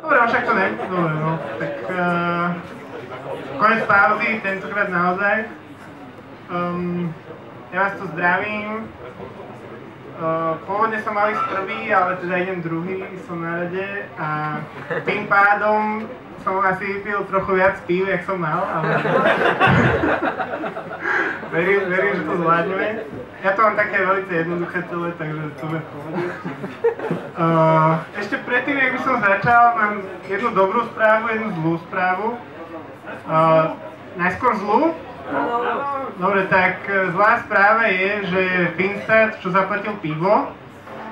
Dobre, no však to ne. Dobre, no. Tak uh, konec pauzy, tentokrát naozaj. Um, ja vás tu zdravím. Uh, pôvodne som mal ísť prvý, ale teda idem druhý, som na rade a tým pádom som asi vypil trochu viac pív, jak som mal, ale verím, verím, že to zvládneme. Ja to mám také veľmi jednoduché celé, takže to v pohode. Uh, ešte predtým, by som začal, mám jednu dobrú správu, jednu zlú správu. Uh, najskôr zlú. Dobre, tak e, zlá správa je, že Finstat, čo zaplatil pivo,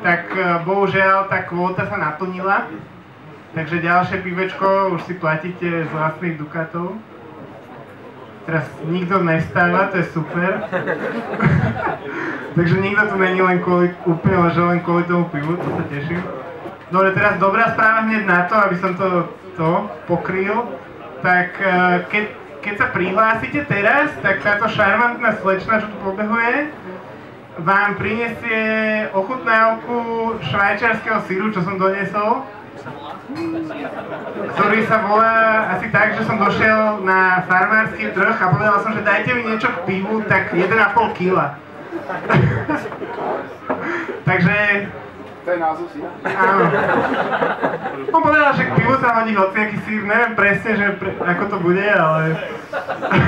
tak bohužiaľ tá kvóta sa naplnila. Takže ďalšie pivečko už si platíte z vlastných dukatov. Teraz nikto nestáva, to je super. Takže nikto tu není len kvôli, úplne že len kvôli tomu pivu, to sa teším. Dobre, teraz dobrá správa hneď na to, aby som to, to pokryl. Tak e, keď keď sa prihlásite teraz, tak táto šarmantná slečna, čo tu pobehuje, vám prinesie ochutnávku švajčiarského síru, čo som donesol, ktorý sa volá asi tak, že som došiel na farmársky trh a povedal som, že dajte mi niečo k pivu, tak 1,5 kg. Takže to je názov síra? Áno. On povedal, že k pivu sa hodí hociaký sír, neviem presne, že pre, ako to bude, ale...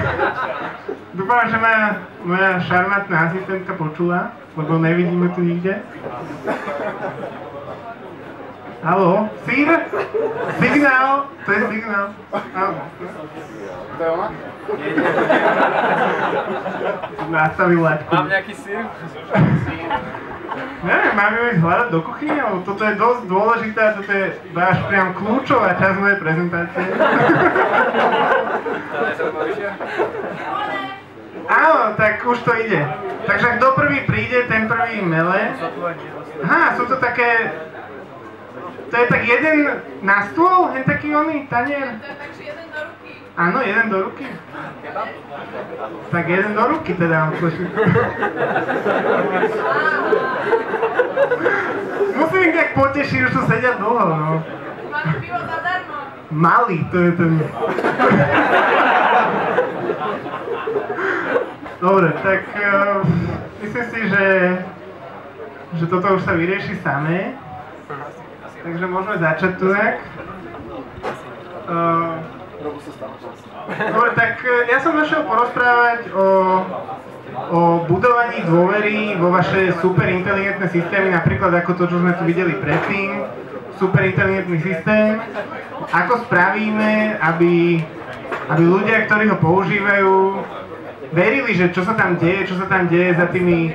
Dúfam, že ma moja šarmantná asistentka počula, lebo nevidíme tu nikde. Haló, sír? Signál? To je signál. Áno. To je ona? Nastavil laťku. Mám nejaký sír? Neviem, máme ju ísť hľadať do kuchyne, lebo toto je dosť dôležité toto je váš priam kľúčová časť mojej prezentácie. Áno, tak už to ide. Takže kto prvý príde, ten prvý mele. Aha, sú to také... To je tak jeden na stôl, hen taký oný tanier? Takže jeden do ruky. Áno, jeden do ruky. Tak jeden do ruky teda. Musím ich nejak potešiť, už tu sedia dlho, no. Máme pivo zadarmo. Malý, to je ten... Dobre, tak uh, myslím si, že, že toto už sa vyrieši samé. Takže môžeme začať tu nejak. Uh, Dobre, tak e, ja som našiel porozprávať o, o budovaní dôvery vo vaše superinteligentné systémy, napríklad ako to, čo sme tu videli predtým, superinteligentný systém, ako spravíme, aby, aby ľudia, ktorí ho používajú, verili, že čo sa tam deje, čo sa tam deje za tými,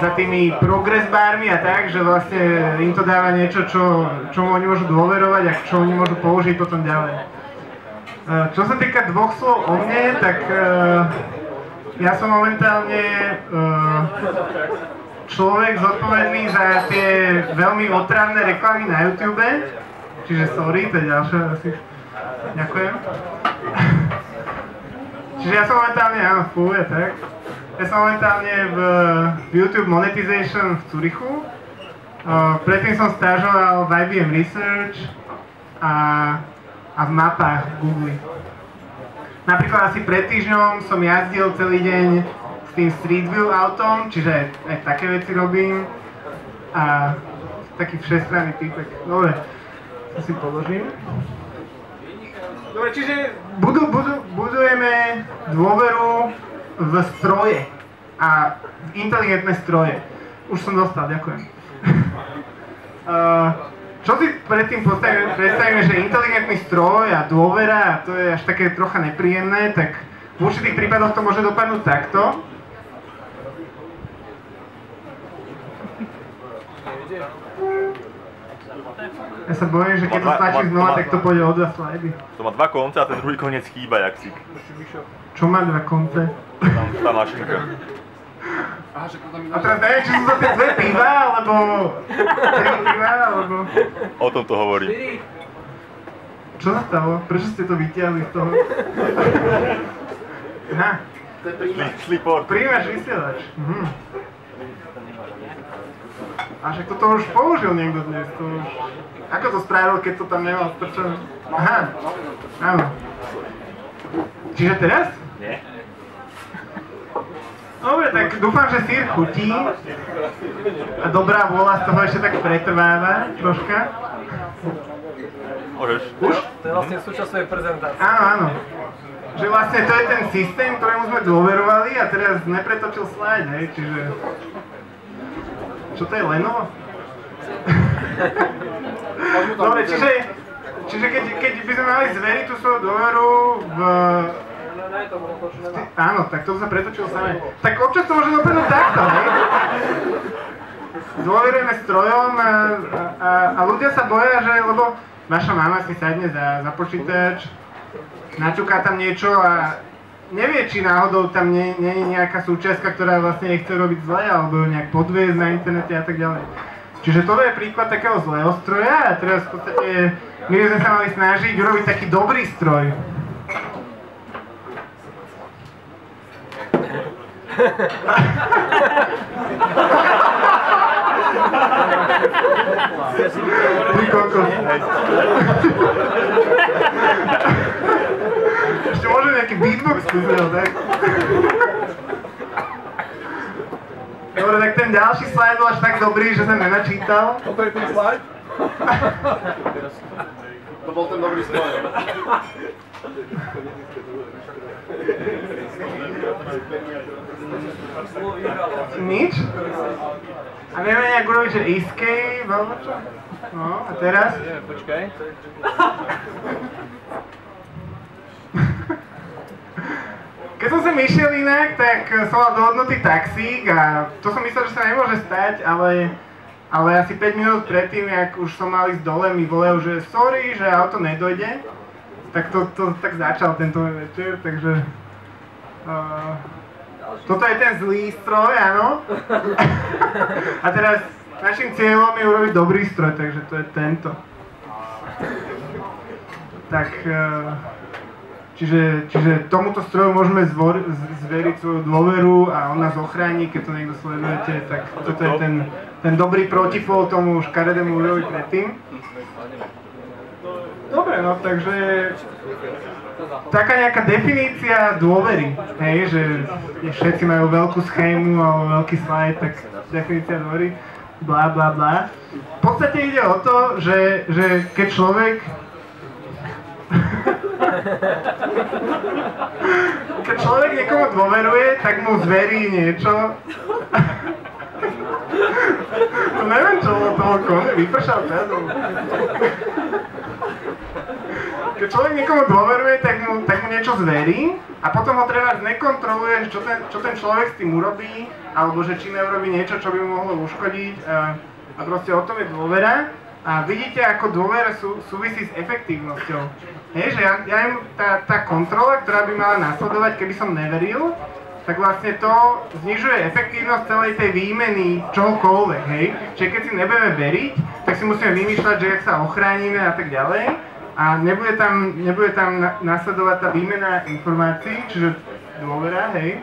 za tými progress barmi a tak, že vlastne im to dáva niečo, čo, čomu oni môžu dôverovať a čo oni môžu použiť potom ďalej. Eh, čo sa týka dvoch slov o mne, tak uh, ja som momentálne uh, človek zodpovedný za tie veľmi otravné reklamy na YouTube. Čiže sorry, to je ďalšia asi. Ďakujem. Čiže ja som momentálne, áno, fú, tak. Ja som momentálne v, YouTube Monetization v Curychu. Predtým som stážoval v IBM Research a a v mapách Google. Napríklad asi pred týždňom som jazdil celý deň s tým Street View autom, čiže aj také veci robím. A taký všestranný typek. Dobre, to si položím. Dobre, čiže budu, budu, budujeme dôveru v stroje a v inteligentné stroje. Už som dostal, ďakujem. uh, Čo si predtým predstavíme, že inteligentný stroj a dôvera, to je až také trocha nepríjemné, tak v určitých prípadoch to môže dopadnúť takto. Ja sa bojím, že keď to stlačí znova, tak to pôjde o dva slajdy. To má dva konce a ten druhý koniec chýba, jak si. Čo má dva konce? Tam tá mašinka. A teraz neviem, či sú to tie dve piva, alebo... Tri piva, alebo... O tom to hovorím. Čo sa stalo? Prečo ste to vytiahli z toho? Aha, To je príjmač. Šli port. príjmaš vysielač. Mhm. A však toto už použil niekto dnes, to už... Ako to spravil, keď to tam nemal strčené? Aha, áno. Čiže teraz? Nie? Dobre, tak dúfam, že sír chutí a dobrá vôľa z toho ešte tak pretrváva troška. Môžeš. Už? To je vlastne súčasť prezentácie. Áno, áno. Že vlastne to je ten systém, ktorému sme dôverovali a teraz nepretočil slide, hej, čiže... Čo to je Lenovo? Dobre, čiže, čiže keď, keď by sme mali zveriť tú svoju dôveru v... Áno, tak to sa pretočilo samé. Tak občas to môže dopadnúť takto, hej? Dôverujeme strojom a, a, a ľudia sa boja, že lebo vaša mama si sadne za, za počítač, naťuká tam niečo a nevie, či náhodou tam nie, nie je nejaká súčiastka, ktorá vlastne jej chce robiť zle, alebo ju nejak podviezť na internete a tak ďalej. Čiže toto je príklad takého zlého stroja a teraz v podstate my sme sa mali snažiť urobiť taký dobrý stroj. Ty kokos. Ešte môže nejaký beatbox vyzrel, tak? Dobre, tak ten ďalší slajd bol až tak dobrý, že som nenačítal. Toto je ten slide? to bol ten dobrý stroj. Nič? A vieme nejak urobiť, že escape, alebo čo? No, a teraz? Počkaj. Keď som sem išiel inak, tak som mal dohodnutý taxík a to som myslel, že sa nemôže stať, ale, ale asi 5 minút predtým, jak už som mal ísť dole, mi volajú, že sorry, že auto nedojde. Tak to, to tak začal tento večer, takže... Uh, toto je ten zlý stroj, áno. A teraz našim cieľom je urobiť dobrý stroj, takže to je tento. Tak... Uh, Čiže, čiže tomuto stroju môžeme zvor, zveriť svoju dôveru a on nás ochráni, keď to niekto sledujete, tak toto je ten, ten dobrý protipol tomu škaredému urobi predtým. Dobre, no takže taká nejaká definícia dôvery, hej, že všetci majú veľkú schému alebo veľký slide, tak definícia dôvery, bla bla bla. V podstate ide o to, že, že keď človek keď človek niekomu dôveruje, tak mu zverí niečo. Neviem, čo toho kone, vypršal čas. Keď človek niekomu dôveruje, tak mu, tak mu niečo zverí a potom ho treba nekontroluje, čo ten, čo ten človek s tým urobí, alebo že či neurobí niečo, čo by mu mohlo uškodiť. A, a proste o tom je dôvera. A vidíte, ako dôvera sú, súvisí s efektívnosťou. Hej, že ja, ja im, tá, tá kontrola, ktorá by mala nasledovať, keby som neveril, tak vlastne to znižuje efektívnosť celej tej výmeny čohokoľvek, hej. Čiže keď si nebudeme veriť, tak si musíme vymýšľať, že jak sa ochránime a tak ďalej. A nebude tam, nebude tam na, nasledovať tá výmena informácií, čiže dôvera, hej.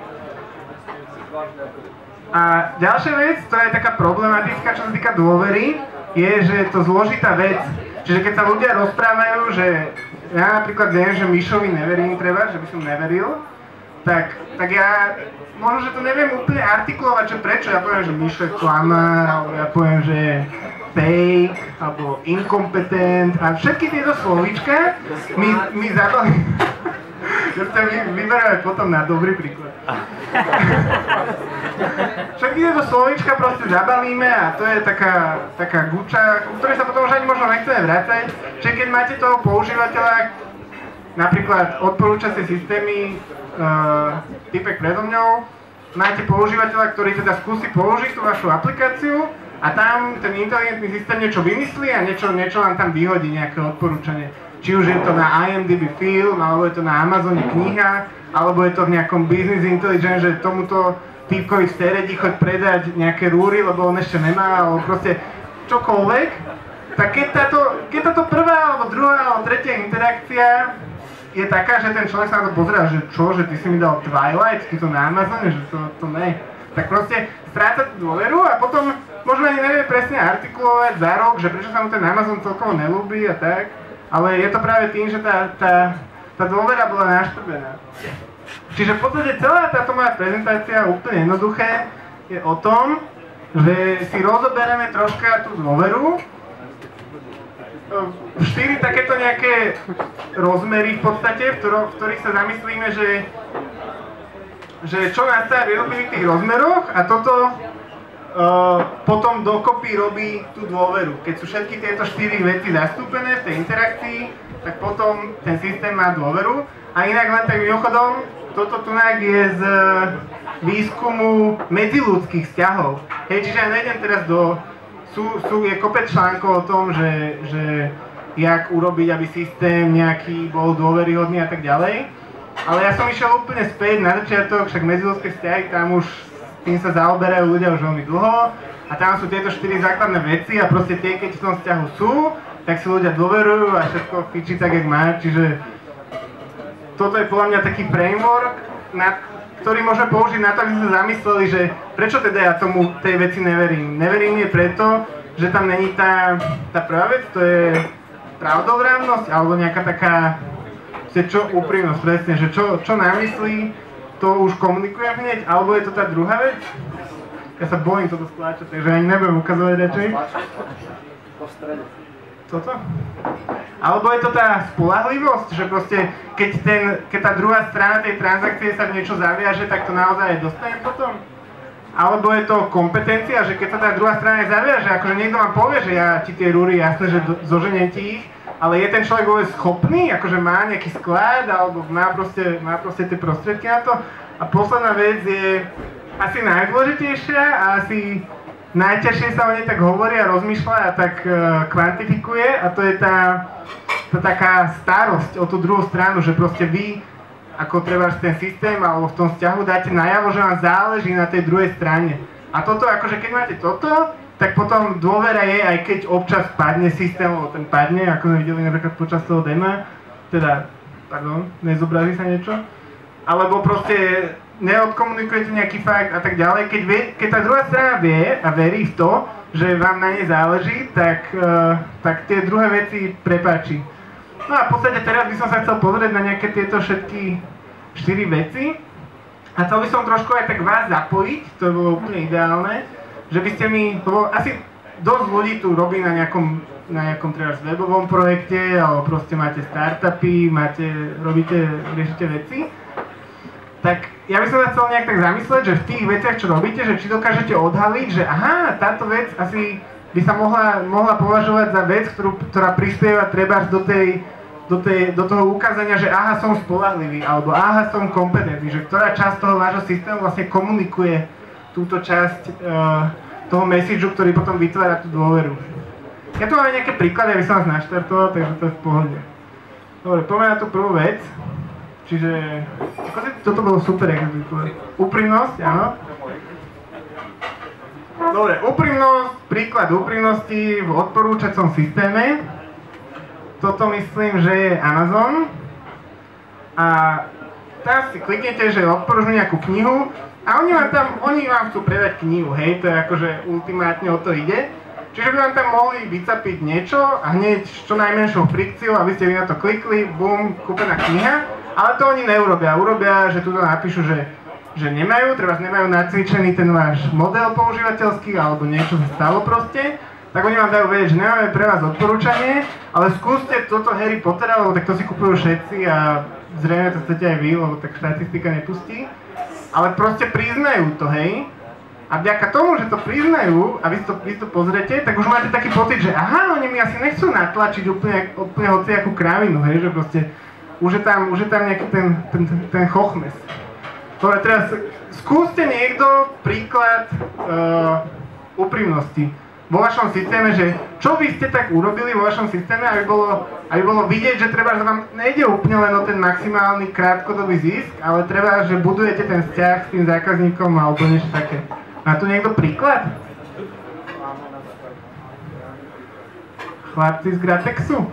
A ďalšia vec, ktorá je taká problematická, čo sa týka dôvery, je, že je to zložitá vec. Čiže keď sa ľudia rozprávajú, že ja napríklad viem, že Mišovi neverím treba, že by som neveril, tak, tak ja možno, že to neviem úplne artikulovať, že prečo. Ja poviem, že Mišo je klamár, alebo ja poviem, že fake, alebo inkompetent a všetky tieto slovíčka mi, mi zabaví. Ja to vy, vyberáme potom na dobrý príklad. Všetky tieto slovíčka proste zabalíme a to je taká, taká guča, ku ktorej sa potom už ani možno nechceme vrácať. Čiže keď máte toho používateľa, napríklad odporúčacie systémy, uh, typek predo mňou, máte používateľa, ktorý teda skúsi použiť tú vašu aplikáciu a tam ten inteligentný systém niečo vymyslí a niečo, niečo vám tam vyhodí, nejaké odporúčanie. Či už je to na IMDb film, alebo je to na Amazone kniha, alebo je to v nejakom business intelligence, že tomuto týpkovi v Steredi choď predať nejaké rúry, lebo on ešte nemá, alebo proste čokoľvek. Tak keď táto, keď táto prvá, alebo druhá, alebo tretia interakcia je taká, že ten človek sa na to pozerá, že čo, že ty si mi dal Twilight, ty to na Amazone, že to, to ne. Tak proste stráca dôveru a potom možno ani nevie presne artikulovať za rok, že prečo sa mu ten Amazon celkovo nelúbi a tak, ale je to práve tým, že tá, tá, tá dôvera bola naštrbená. Čiže v podstate celá táto moja prezentácia úplne jednoduché je o tom, že si rozoberieme troška tú dôveru, štyri takéto nejaké rozmery v podstate, v, ktoro, v ktorých sa zamyslíme, že, že čo nastáva v jednotlivých tých rozmeroch a toto potom dokopy robí tú dôveru. Keď sú všetky tieto štyri veci zastúpené v tej interakcii, tak potom ten systém má dôveru. A inak len tak mimochodom, toto tu je z výskumu medziludských vzťahov. Hej, čiže ja nejdem teraz do sú, sú, je kopec článkov o tom, že, že jak urobiť, aby systém nejaký bol dôveryhodný a tak ďalej. Ale ja som išiel úplne späť na začiatok, však medziludské vzťahy, tam už tým sa zaoberajú ľudia už veľmi dlho a tam sú tieto štyri základné veci a proste tie, keď v tom vzťahu sú, tak si ľudia dôverujú a všetko fičí tak, jak má, čiže toto je podľa mňa taký framework, na ktorý môžeme použiť na to, aby sme zamysleli, že prečo teda ja tomu tej veci neverím. Neverím je preto, že tam není tá, tá prvá vec, to je pravdovrávnosť, alebo nejaká taká, čo úprimnosť, presne, že čo, čo namyslí, to už komunikujem hneď, alebo je to tá druhá vec? Ja sa bojím toto stláčať, takže ani nebudem ukazovať radšej. Toto? Alebo je to tá spolahlivosť, že proste keď, ten, keď tá druhá strana tej transakcie sa v niečo zaviaže, tak to naozaj aj dostane potom? Alebo je to kompetencia, že keď sa tá druhá strana zaviaže, akože niekto vám povie, že ja ti tie rúry, jasné, že do, zoženiem ti ich, ale je ten človek vôbec schopný, akože má nejaký sklad, alebo má proste, má proste tie prostriedky na to. A posledná vec je asi najdôležitejšia a asi najťažšie sa o nej tak hovorí a rozmýšľa a tak uh, kvantifikuje a to je tá, tá taká starosť o tú druhú stranu, že proste vy ako treba ten systém alebo v tom vzťahu dáte najavo, že vám záleží na tej druhej strane. A toto, akože keď máte toto, tak potom dôvera je, aj keď občas padne systém, alebo ten padne, ako sme videli napríklad počas toho dema, teda, pardon, nezobrazí sa niečo, alebo proste neodkomunikujete nejaký fakt a tak ďalej. Keď, vie, keď tá druhá strana vie a verí v to, že vám na nej záleží, tak, uh, tak tie druhé veci prepáči. No a v podstate teraz by som sa chcel pozrieť na nejaké tieto všetky štyri veci a chcel by som trošku aj tak vás zapojiť, to by bolo úplne ideálne, že by ste mi, lebo asi dosť ľudí tu robí na nejakom, na nejakom treba webovom projekte, alebo proste máte startupy, máte, robíte, riešite veci. Tak ja by som sa chcel nejak tak zamyslieť, že v tých veciach, čo robíte, že či dokážete odhaliť, že aha, táto vec asi by sa mohla, mohla považovať za vec, ktorú, ktorá prispieva treba do tej, do, tej, do toho ukázania, že aha, som spolahlivý, alebo aha, som kompetentný, že ktorá časť toho vášho systému vlastne komunikuje túto časť uh, toho messageu, ktorý potom vytvára tú dôveru. Ja tu mám nejaké príklady, aby som vás naštartoval, takže to je v pohode. Dobre, poďme na tú prvú vec. Čiže, toto bolo super, úprimnosť, áno. Dobre, úprimnosť, príklad úprimnosti v odporúčacom systéme. Toto myslím, že je Amazon. A tam si kliknete, že odporúčam nejakú knihu a oni vám tam, oni vám chcú predať knihu, hej, to je akože ultimátne o to ide. Čiže by vám tam mohli vycapiť niečo a hneď s čo najmenšou frikciou, aby ste vy na to klikli, bum, kúpená kniha. Ale to oni neurobia. Urobia, že tu napíšu, že, že nemajú, treba nemajú nacvičený ten váš model používateľský alebo niečo sa stalo proste. Tak oni vám dajú vedieť, že nemáme pre vás odporúčanie, ale skúste toto Harry Pottera, lebo tak to si kupujú všetci a zrejme to chcete aj vy, lebo tak štatistika nepustí. Ale proste priznajú to, hej. A vďaka tomu, že to priznajú a vy to, vy to pozrete, tak už máte taký pocit, že aha, oni mi asi nechcú natlačiť úplne, úplne hociakú kravinu, hej, že proste už je tam, už je tam nejaký ten, ten, ten chochmes. Dobre, teraz skúste niekto príklad uh, úprimnosti vo vašom systéme, že čo by ste tak urobili vo vašom systéme, aby bolo, aby bolo vidieť, že treba, že vám nejde úplne len o ten maximálny krátkodobý zisk, ale treba, že budujete ten vzťah s tým zákazníkom alebo niečo také. Má tu niekto príklad? Chlapci z Gratexu?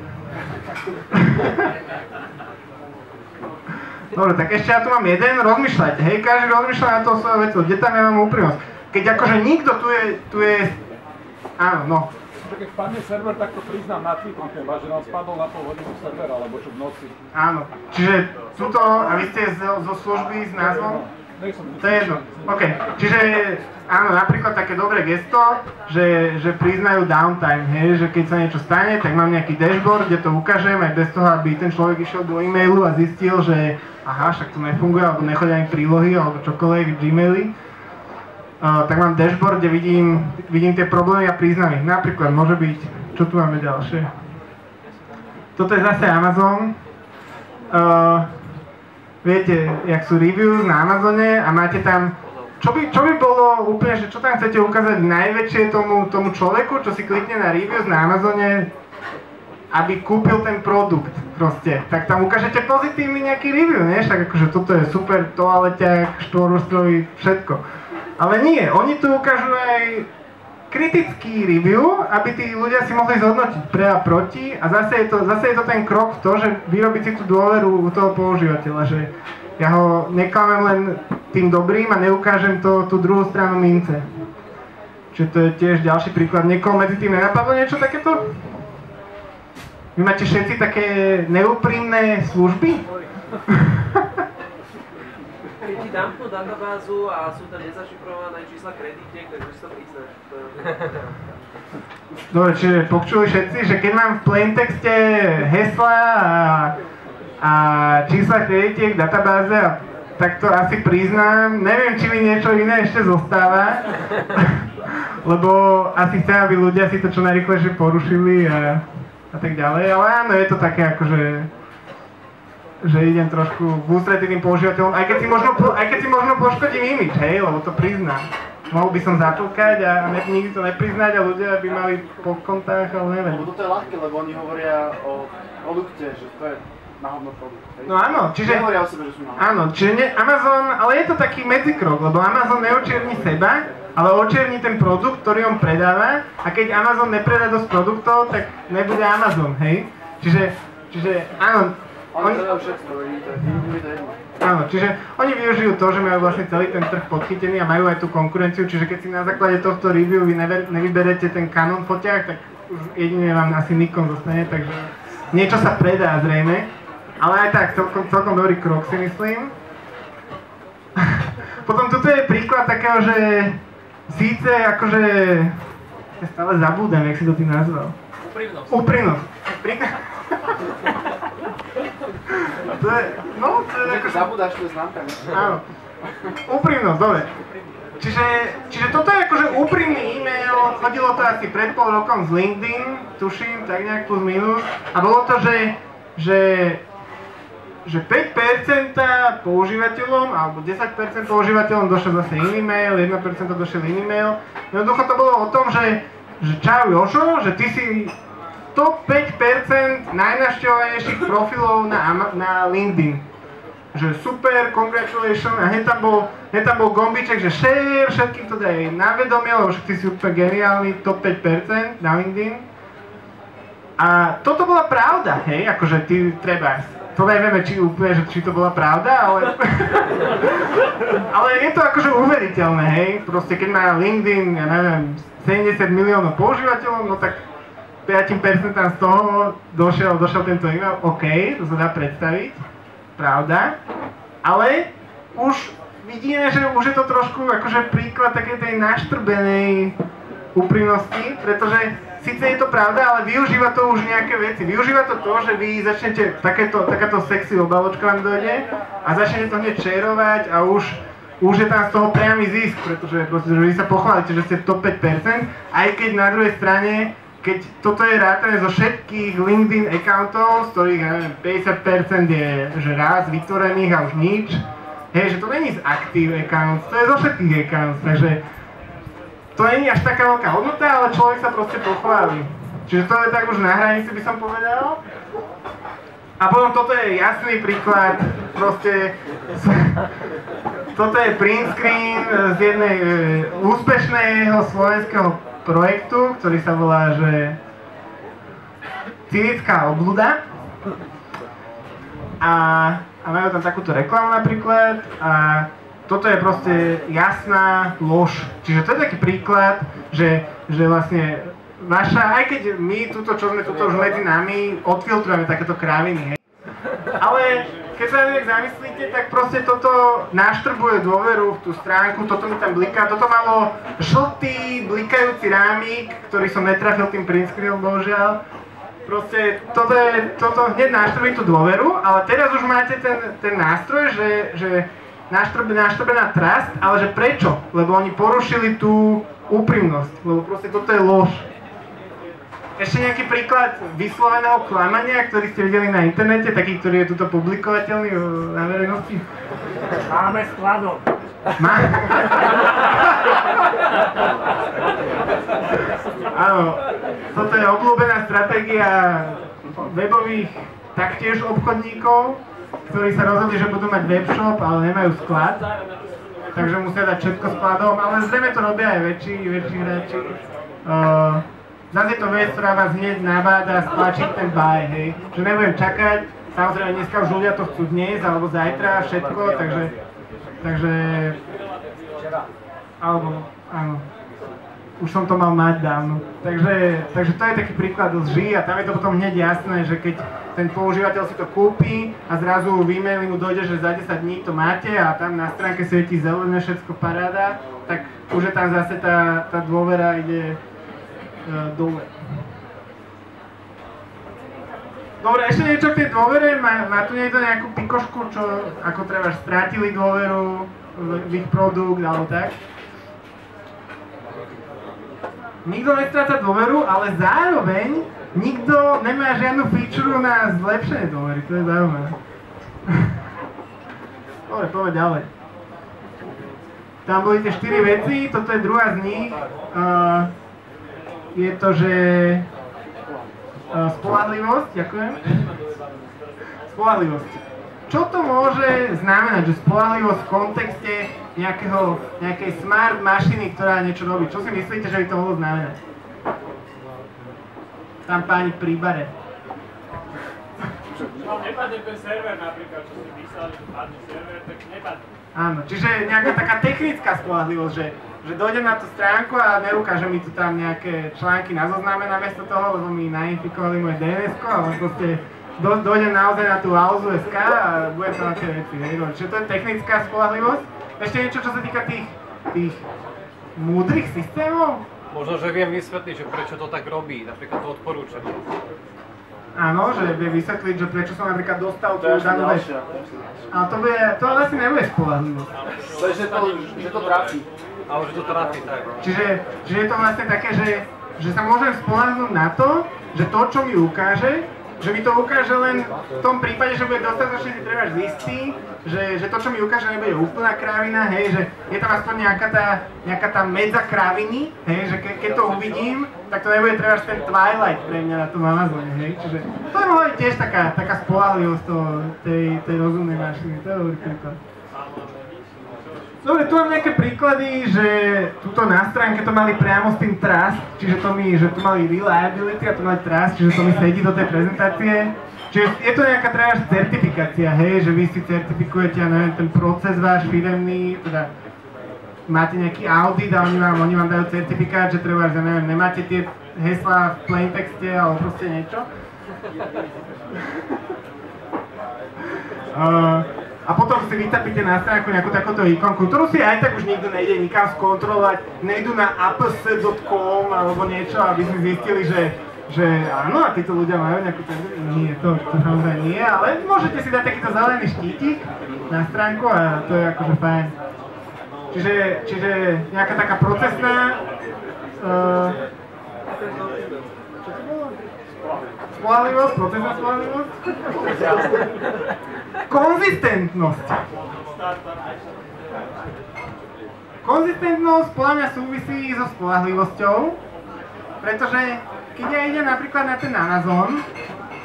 Dobre, tak ešte ja tu mám jeden, rozmýšľajte, hej, každý rozmýšľa na to svoje veci, kde tam ja mám úprimnosť. Keď akože nikto tu je, tu je Áno, no. Keď spadne server, tak to priznám na Twitter, že nám spadol na pol hodinu server, alebo čo v noci. Áno. Čiže tuto, a vy ste zo, zo služby s názvom? Som To je jedno. OK. Čiže áno, napríklad také dobré gesto, že, že priznajú downtime, hej, že keď sa niečo stane, tak mám nejaký dashboard, kde to ukážem aj bez toho, aby ten človek išiel do e-mailu a zistil, že aha, však to nefunguje, alebo nechodia ani prílohy, alebo čokoľvek v Gmaili. Tak mám dashboard, kde vidím, vidím tie problémy a priznám. Napríklad môže byť, čo tu máme ďalšie? Toto je zase Amazon. Uh, viete, jak sú reviews na Amazone a máte tam, čo by, čo by bolo úplne, že čo tam chcete ukázať najväčšie tomu, tomu človeku, čo si klikne na reviews na Amazone, aby kúpil ten produkt proste. Tak tam ukážete pozitívny nejaký review, nie? Však akože toto je super toaleťák, štvorústroj, všetko. Ale nie, oni tu ukážu aj kritický review, aby tí ľudia si mohli zhodnotiť pre a proti a zase je to, zase je to ten krok to, že vyrobiť si tú dôveru u toho používateľa, že ja ho neklamem len tým dobrým a neukážem to, tú druhú stranu mince. Čiže to je tiež ďalší príklad. Niekoho medzi tým nenapadlo niečo takéto? Vy máte všetci také neúprimné služby? Ti dám databázu a sú tam nezašifrované čísla kreditiek, tak už to priznáš. Dobre, čiže počuli všetci, že keď mám v plaintexte hesla a, a čísla kreditiek v databáze, tak to asi priznám. Neviem, či mi niečo iné ešte zostáva, lebo asi chcem, aby ľudia si to čo najrychlejšie porušili a, a tak ďalej. Ale áno, je to také akože že idem trošku v ústretí tým používateľom, aj keď si možno, aj keď si možno poškodím imič, hej, lebo to priznám. Mohol by som zatlkať a ne, nikdy to nepriznať a ľudia by mali po kontách, ale neviem. Lebo toto je ľahké, lebo oni hovoria o produkte, že to je náhodno produkt. hej. No áno, čiže... Nehovoria o sebe, že sú náhodno. Áno, čiže ne, Amazon, ale je to taký medzikrok, lebo Amazon neočierni seba, ale očierni ten produkt, ktorý on predáva a keď Amazon nepredá dosť produktov, tak nebude Amazon, hej? Čiže, čiže áno, Oni všetko, áno, čiže oni využijú to, že majú vlastne celý ten trh podchytený a majú aj tú konkurenciu, čiže keď si na základe tohto review vy never, nevyberete ten Canon foťák, tak už jedine vám asi Nikon zostane, takže niečo sa predá zrejme, ale aj tak, celkom, celkom dobrý krok si myslím. Potom toto je príklad takého, že síce akože, ja stále zabúdam, jak si to ty nazval. Úprimnosť. Úprimnosť. to je, no, to je Ako zabudáš, to je známka. Áno. Úprimnosť, dobre. Čiže, čiže toto je akože úprimný e-mail, chodilo to asi pred pol rokom z LinkedIn, tuším, tak nejak plus minus. A bolo to, že, že, že 5% používateľom, alebo 10% používateľom došiel zase iný mail, 1% došiel iný mail. Jednoducho to bolo o tom, že, že čau Jožo, že ty si top 5% najnašťovanejších profilov na, na LinkedIn. Že super, congratulations, a hneď tam bol, hneď tam bol gombiček, že share, všetkým to daj na vedomie, lebo všetci si úplne geniálni, top 5% na LinkedIn. A toto bola pravda, hej, akože ty treba, to nevieme, či úplne, že či to bola pravda, ale... ale je to akože uveriteľné, hej, proste keď má LinkedIn, ja neviem, 70 miliónov používateľov, no tak 5% z toho došiel, došiel tento e-mail, OK, to sa dá predstaviť. Pravda, ale už vidíme, že už je to trošku akože príklad takej tej naštrbenej úprimnosti, pretože síce je to pravda, ale využíva to už nejaké veci. Využíva to to, že vy začnete, takéto, takáto sexy obaločka vám dojde a začnete to hneď šerovať a už už je tam z toho priamy zisk, pretože, proste, že vy sa pochválite, že ste top 5%, aj keď na druhej strane keď toto je rátané zo všetkých LinkedIn accountov, z ktorých neviem, 50% je že raz vytvorených a už nič, hej, že to není z active accounts, to je zo všetkých accounts, takže to není až taká veľká hodnota, ale človek sa proste pochváli. Čiže to je tak už na hranici, by som povedal. A potom toto je jasný príklad, proste toto je print screen z jednej e, úspešného slovenského projektu, ktorý sa volá, že Cynická obluda. A, a majú tam takúto reklamu napríklad a toto je proste jasná lož. Čiže to je taký príklad, že, že vlastne vaša, aj keď my túto, čo sme tuto už medzi nami, odfiltrujeme takéto kráviny, hej. Ale keď sa nejak zamyslíte, tak proste toto naštrbuje dôveru v tú stránku, toto mi tam bliká, toto malo žltý blikajúci rámik, ktorý som netrafil tým print screenom, bohužiaľ. Proste toto, je, toto hneď naštrbí tú dôveru, ale teraz už máte ten, ten nástroj, že, že naštrbe, naštrbená trust, ale že prečo? Lebo oni porušili tú úprimnosť, lebo proste toto je lož. Ešte nejaký príklad vysloveného klamania, ktorý ste videli na internete, taký, ktorý je tuto publikovateľný o, na verejnosti? Máme skladok. Má... Áno, toto je obľúbená stratégia webových taktiež obchodníkov, ktorí sa rozhodli, že budú mať webshop, ale nemajú sklad. Takže musia dať všetko skladom, ale zrejme to robia aj väčší, väčší hráči. Uh, zase to vec, ktorá vás hneď nabáda stlačiť ten buy, hej. Že nebudem čakať, samozrejme dneska už ľudia to chcú dnes alebo zajtra, všetko, takže, takže, alebo, áno už som to mal mať dávno. Takže, takže to je taký príklad lží a tam je to potom hneď jasné, že keď ten používateľ si to kúpi a zrazu v e-maili mu dojde, že za 10 dní to máte a tam na stránke svieti zelené, všetko paráda, tak už je tam zase tá, tá dôvera ide uh, dole. Dobre, ešte niečo k tej dôvere? Má, má tu niekto nejakú pikošku, čo ako treba strátili dôveru v ich produkt alebo tak? nikto nestráca dôveru, ale zároveň nikto nemá žiadnu feature na zlepšenie dôvery, to je zaujímavé. Dobre, poďme ďalej. Tam boli tie 4 veci, toto je druhá z nich. Uh, je to, že uh, spolahlivosť, ďakujem. Spolahlivosť. Čo to môže znamenať, že spolahlivosť v kontexte nejakého, nejakej smart mašiny, ktorá niečo robí? Čo si myslíte, že by to mohlo znamenať? Tam páni pri bare. No, nepadne ten server napríklad, čo si písali, že padne server, tak nepadne. Áno, čiže nejaká taká technická spolahlivosť, že, že dojdem na tú stránku a neukáže mi tu tam nejaké články na zozname namiesto toho, lebo mi nainfikovali moje DNS-ko, ale proste do, dojdem naozaj na tú Alzu SK a budem to na tie veci, hej. Čiže to je technická spolahlivosť. Ešte niečo, čo sa týka tých, tých múdrych systémov? Možno, že viem vysvetliť, že prečo to tak robí, napríklad to odporúčanie. Áno, že vie vysvetliť, že prečo som napríklad dostal To tú danú vec. Ale to, bude, to asi nebude spolahlivosť. To je, že to, že to trafí. Ale že to trafí, tak. Čiže, čiže je to vlastne také, že, že sa môžem spolahnúť na to, že to, čo mi ukáže, že mi to ukáže len v tom prípade, že bude dostatočne si treba zistý, že, že to, čo mi ukáže, nebude úplná krávina, hej, že je tam aspoň nejaká tá, nejaká tá medza kráviny, hej, že ke, keď to uvidím, tak to nebude treba ten Twilight pre mňa na tom Amazone, hej, čiže to je tiež taká, taká spolahlivosť toho, tej, tej rozumnej mašiny, to je dobrý príklad. Dobre, tu mám nejaké príklady, že tuto na stránke to mali priamo s tým trust, čiže to mi, že tu mali reliability a tu mali trust, čiže to mi sedí do tej prezentácie. Čiže je to nejaká treba certifikácia, hej, že vy si certifikujete, ja neviem, ten proces váš firemný, teda máte nejaký audit a oni vám, oni vám dajú certifikát, že treba, že neviem, nemáte tie heslá v plain texte alebo proste niečo. Uh, a potom si vytapíte na stránku nejakú takúto ikonku, ktorú si aj tak už nikto nejde nikam skontrolovať, nejdu na aps.com alebo niečo, aby si zistili, že, že áno, a títo ľudia majú nejakú tendenciu. Nie, to, to samozrejme nie, ale môžete si dať takýto zelený štítik na stránku a to je akože fajn. Čiže, čiže nejaká taká procesná uh, spolahlivosť, procesná spolahlivosť, konzistentnosť. Konzistentnosť podľa mňa súvisí so spolahlivosťou, pretože keď ja idem napríklad na ten Amazon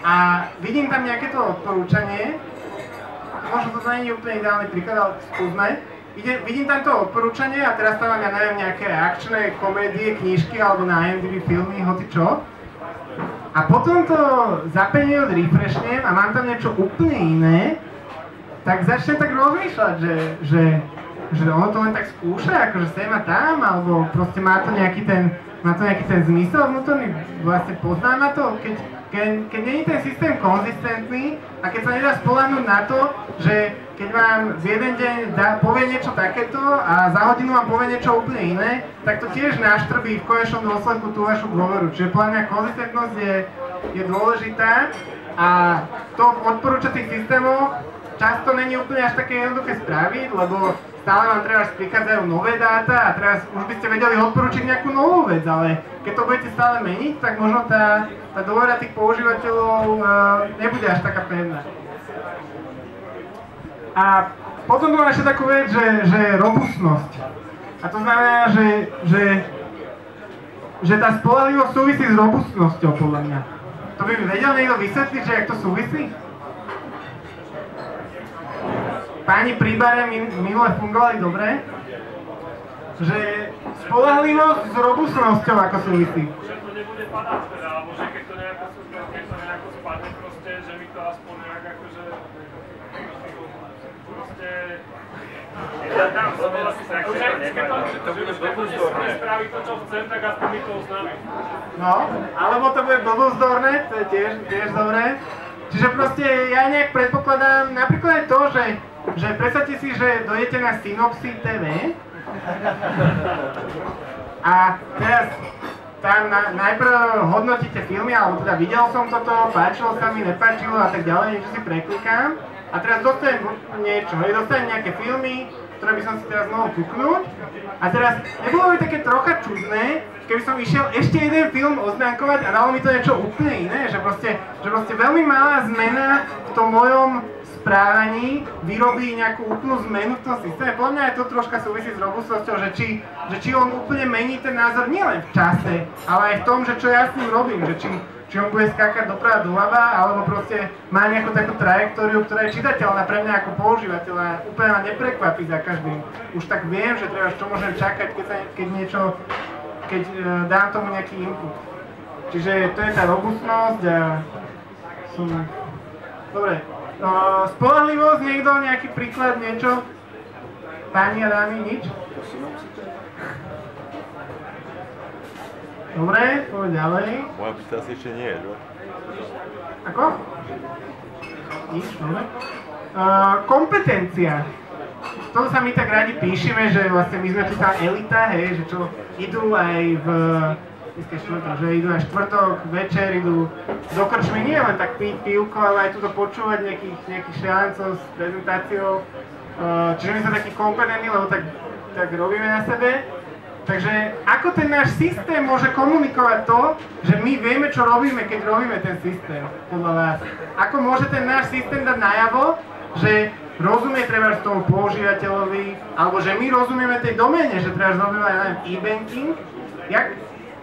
a vidím tam nejaké to odporúčanie, možno to nie je úplne ideálny príklad, ale skúsme, Ide, vidím tam to odporúčanie a teraz tam mám, ja neviem, nejaké akčné komédie, knižky alebo na IMDb filmy, hoci čo. A potom to za 5 minút refreshnem a mám tam niečo úplne iné, tak začnem tak rozmýšľať, že, že, že ono to len tak skúša, akože sem a tam, alebo proste má to nejaký ten, má to nejaký ten zmysel vnútorný, vlastne pozná na to, keď, keď, keď nie je ten systém konzistentný a keď sa nedá spolahnúť na to, že keď vám v jeden deň dá, povie niečo takéto a za hodinu vám povie niečo úplne iné, tak to tiež naštrbí v konečnom dôsledku tú vašu dôveru. Čiže podľa mňa konzistentnosť je, je dôležitá a to v odporúčacích systémoch často není úplne až také jednoduché spraviť, lebo stále vám treba prichádzajú nové dáta a teraz už by ste vedeli odporučiť nejakú novú vec, ale keď to budete stále meniť, tak možno tá, tá dôvera tých používateľov uh, nebude až taká pevná. A potom tu ešte takú vec, že, že robustnosť. A to znamená, že, že, že tá spolahlivosť súvisí s robustnosťou, podľa mňa. To by vedel niekto vysvetliť, že jak to súvisí? Páni pri bare minule fungovali dobre, že spolahlivosť s robustnosťou ako súvisí. Že to nebude padať teda, alebo že keď to nejako, keď to nejako spadne proste, že mi to aspoň nejak akože proste ja dám sa akože, keď to, že to bude blbúzdorné. spraví to, čo chcem, tak aspoň mi to oznámi. No, alebo to bude blbúzdorné, to je tiež, tiež dobré. Čiže proste ja nejak predpokladám napríklad aj to, že že predstavte si, že dojete na Synopsy TV a teraz tam na, najprv hodnotíte filmy, alebo teda videl som toto, páčilo sa mi, nepáčilo a tak ďalej, niečo si preklikám. A teraz dostanem niečo, hej, dostanem nejaké filmy, ktoré by som si teraz mohol kúknúť. A teraz nebolo by také trocha čudné, keby som išiel ešte jeden film oznámkovať a dalo mi to niečo úplne iné, že proste, že proste veľmi malá zmena v tom mojom správaní vyrobí nejakú úplnú zmenu v tom systéme. Podľa mňa aj to troška súvisí s robustnosťou, že či, že či on úplne mení ten názor nielen v čase, ale aj v tom, že čo ja s ním robím, že či, či on bude skákať doprava doľava, alebo proste má nejakú takú trajektóriu, ktorá je čitateľná pre mňa ako používateľa. Úplne ma neprekvapí za každým. Už tak viem, že treba, čo môžem čakať, keď, sa, keď niečo, keď uh, dám tomu nejaký input. Čiže to je tá robustnosť a som... Dobre, Uh, spolahlivosť, niekto, nejaký príklad, niečo? Páni a dámy, nič? Dobre, poď ďalej. Moja pýta asi ešte nie, že? Ako? Nič, dobre. Uh, kompetencia. To sa my tak radi píšeme, že vlastne my sme tu tá elita, hej, že čo idú aj v dneska štvrtok, že idú aj štvrtok, večer idú do krčmy, nie len tak piť pivko, ale aj tu počúvať nejakých, nejakých šialencov s prezentáciou. Uh, čiže my sme takí kompetentní, lebo tak, tak robíme na sebe. Takže ako ten náš systém môže komunikovať to, že my vieme, čo robíme, keď robíme ten systém, podľa vás? Ako môže ten náš systém dať najavo, že rozumie treba tomu používateľovi, alebo že my rozumieme tej doméne, že treba robíme aj e-banking,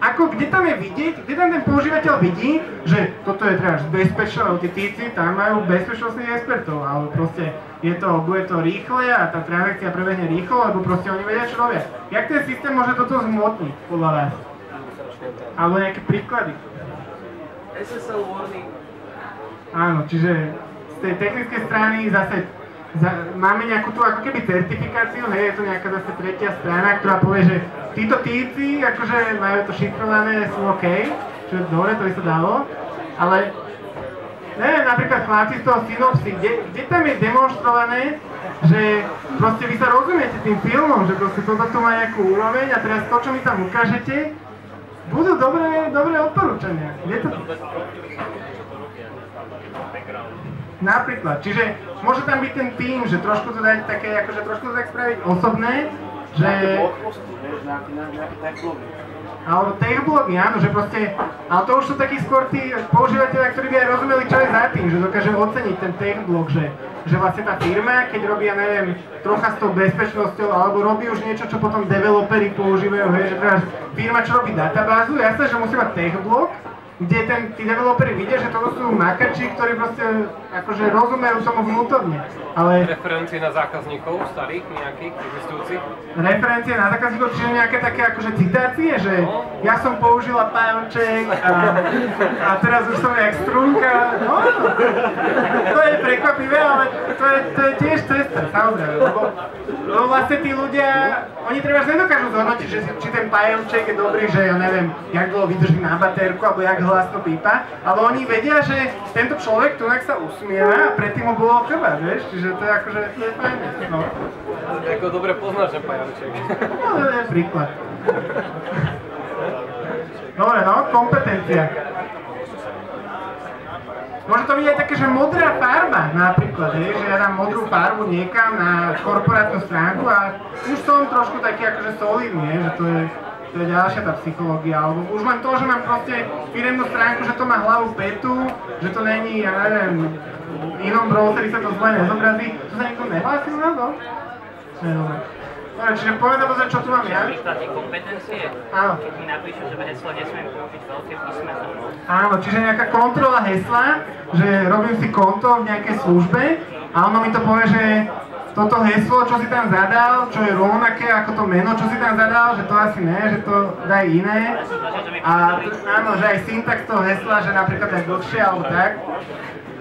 ako, kde tam je vidieť, kde tam ten používateľ vidí, že toto je treba bezpečné, tí týci tam majú bezpečnostných expertov, alebo proste je to, bude to rýchle a tá transakcia prebehne rýchlo, lebo proste oni vedia, čo robia. Jak ten systém môže toto zmotniť, podľa vás? Alebo nejaké príklady? SSL warning. Áno, čiže z tej technickej strany zase za, máme nejakú tú ako keby certifikáciu, hej, je to nejaká zase tretia strana, ktorá povie, že títo týci, akože majú to šifrované, sú OK, čo je dobre, to by sa dalo, ale neviem, napríklad chlapci z toho synopsy, kde, kde tam je demonstrované, že proste vy sa rozumiete tým filmom, že proste toto tu má nejakú úroveň a teraz to, čo mi tam ukážete, budú dobré, dobré odporúčania. Je to... Napríklad, čiže môže tam byť ten tým, že trošku to dať také, akože trošku to tak spraviť osobné, že... Alebo tech blogy, áno, že proste, ale to už sú takí skôr tí používateľia, ktorí by aj rozumeli, čo je za tým, že dokáže oceniť ten tech blog, že, že vlastne tá firma, keď robí, ja neviem, trocha s tou bezpečnosťou, alebo robí už niečo, čo potom developeri používajú, hej, že teraz firma, čo robí databázu, jasné, že musí mať tech blog, kde ten, tí developeri vidia, že to sú makači, ktorí proste akože rozumejú tomu vnútorne. Ale... Referencie na zákazníkov starých nejakých existujúcich? Referencie na zákazníkov, čiže nejaké také akože citácie, že no. ja som použila pájoček a, a teraz už som jak strunka. No, to je prekvapivé, ale to je, to je tiež cesta. samozrejme, lebo, lebo vlastne tí ľudia, oni treba nedokážu zhodnotiť, že či ten pajelček je dobrý, že ja neviem, jak dlho vydrží na baterku, alebo jak hlasno pípa, ale oni vedia, že tento človek tu sa usmieva a predtým mu bolo krvať, vieš, čiže to je akože, to je fajn, no. Ako dobre poznáš ten pajaček. No, to je príklad. Dobre, no, kompetencia. Môže to byť aj také, že modrá farba napríklad, hej, že ja dám modrú farbu niekam na korporátnu stránku a už som trošku taký akože solidný, že to je, to je ďalšia tá psychológia, alebo už len to, že mám proste firemnú stránku, že to má hlavu petu, že to není, ja neviem, v inom browseri sa to zle nezobrazí, to sa niekto nehlásil na to? Nie, dobre. Čiže povedal pozrieť, čo tu mám ja. Tie kompetencie, Áno. keď mi napíšu, že heslo nesmiem použiť veľké písmeno. Áno, čiže nejaká kontrola hesla, že robím si konto v nejakej službe a ono mi to povie, že toto heslo, čo si tam zadal, čo je rovnaké ako to meno, čo si tam zadal, že to asi ne, že to daj iné. A áno, že aj syntax toho hesla, že napríklad je dlhšie alebo tak.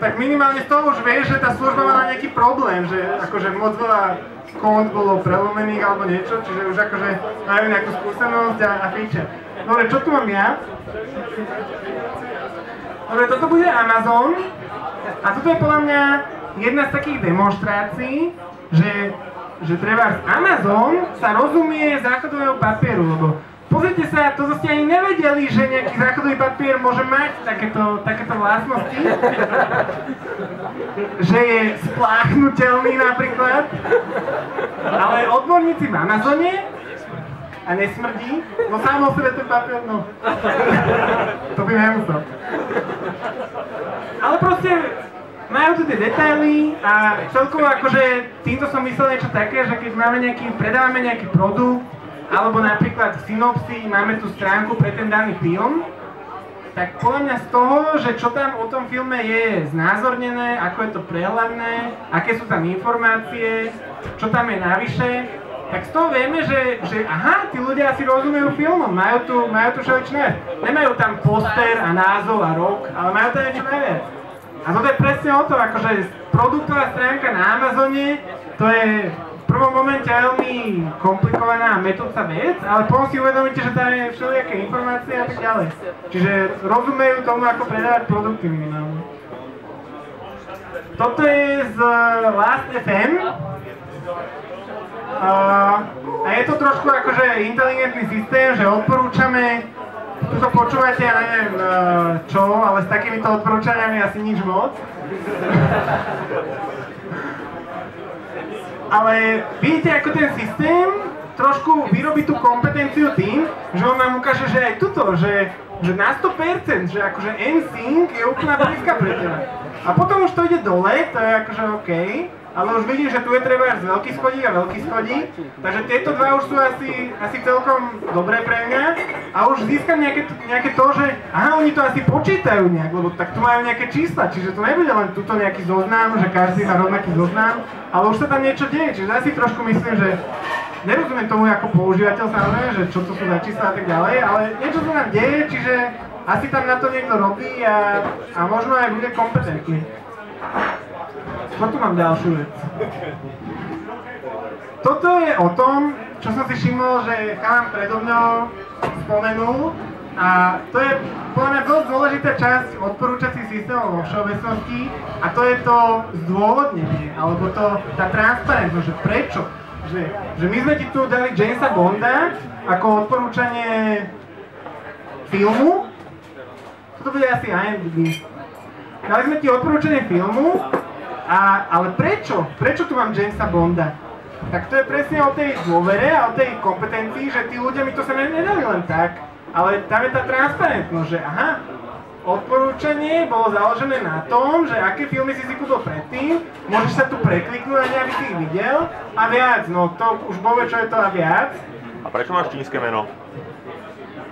Tak minimálne z toho už vieš, že tá služba mala nejaký problém, že akože moc veľa kód bolo prelomených alebo niečo, čiže už akože majú nejakú skúsenosť a, a feature. Dobre, čo tu mám ja? Dobre, toto bude Amazon a toto je podľa mňa jedna z takých demonstrácií, že, že treba Amazon sa rozumie záchodového papieru, lebo pozrite sa, to ste ani nevedeli, že nejaký záchodový papier môže mať takéto, takéto vlastnosti, že je spláchnutelný napríklad, ale odborníci v Amazone a nesmrdí, no sám o sebe ten papier, no. to by nemusel. Ale proste majú tu tie detaily a celkovo akože týmto som myslel niečo také, že keď máme nejaký, predávame nejaký produkt, alebo napríklad v synopsi máme tú stránku pre ten daný film, tak podľa mňa z toho, že čo tam o tom filme je znázornené, ako je to prehľadné, aké sú tam informácie, čo tam je navyše, tak z toho vieme, že, že aha, tí ľudia si rozumejú filmom, majú tu, majú tu všeličné. Nemajú tam poster a názov a rok, ale majú tam niečo najviac. A toto je presne o to, akože produktová stránka na Amazone, to je v prvom momente veľmi komplikovaná a metúca vec, ale potom si uvedomíte, že tam je všelijaké informácie a tak ďalej. Čiže rozumejú tomu, ako predávať produkty minimálne. Toto je z Last.fm. A, a je to trošku akože inteligentný systém, že odporúčame, tu to počúvate, ja neviem e, čo, ale s takýmito odporúčaniami asi nič moc. Ale vidíte, ako ten systém trošku vyrobí tú kompetenciu tým, že on nám ukáže, že aj tuto, že, že na 100%, že akože NSYNC je úplná blízka pre teba. A potom už to ide dole, to je akože OK, ale už vidím, že tu je treba až veľký schodík a veľký schodík, takže tieto dva už sú asi, asi celkom dobré pre mňa. A už získam nejaké, nejaké to, že aha, oni to asi počítajú nejak, lebo tak tu majú nejaké čísla, čiže to nebude len tuto nejaký zoznam, že každý má rovnaký zoznam, ale už sa tam niečo deje, čiže ja si trošku myslím, že nerozumiem tomu ako používateľ samozrejme, že čo to sú za čísla a tak ďalej, ale niečo sa tam deje, čiže asi tam na to niekto robí a, a možno aj bude kompetentný. Tu mám ďalšiu vec? Toto je o tom, čo som si všimol, že chalan predo mňou spomenul a to je podľa mňa dosť dôležitá časť odporúčacích systémov vo všeobecnosti a to je to zdôvodnenie, alebo to, tá transparentnosť, že prečo. Že, že my sme ti tu dali Jamesa Bonda ako odporúčanie filmu, toto bude asi IMDb. Dali sme ti odporúčanie filmu, a, ale prečo? Prečo tu mám Jamesa Bonda? Tak to je presne o tej dôvere a o tej kompetencii, že tí ľudia mi to sa nedali len tak, ale tam je tá transparentnosť, že aha, odporúčanie bolo založené na tom, že aké filmy si si kúpil predtým, môžeš sa tu prekliknúť a aby si ich videl a viac, no to už bolo čo je to a viac. A prečo máš čínske meno?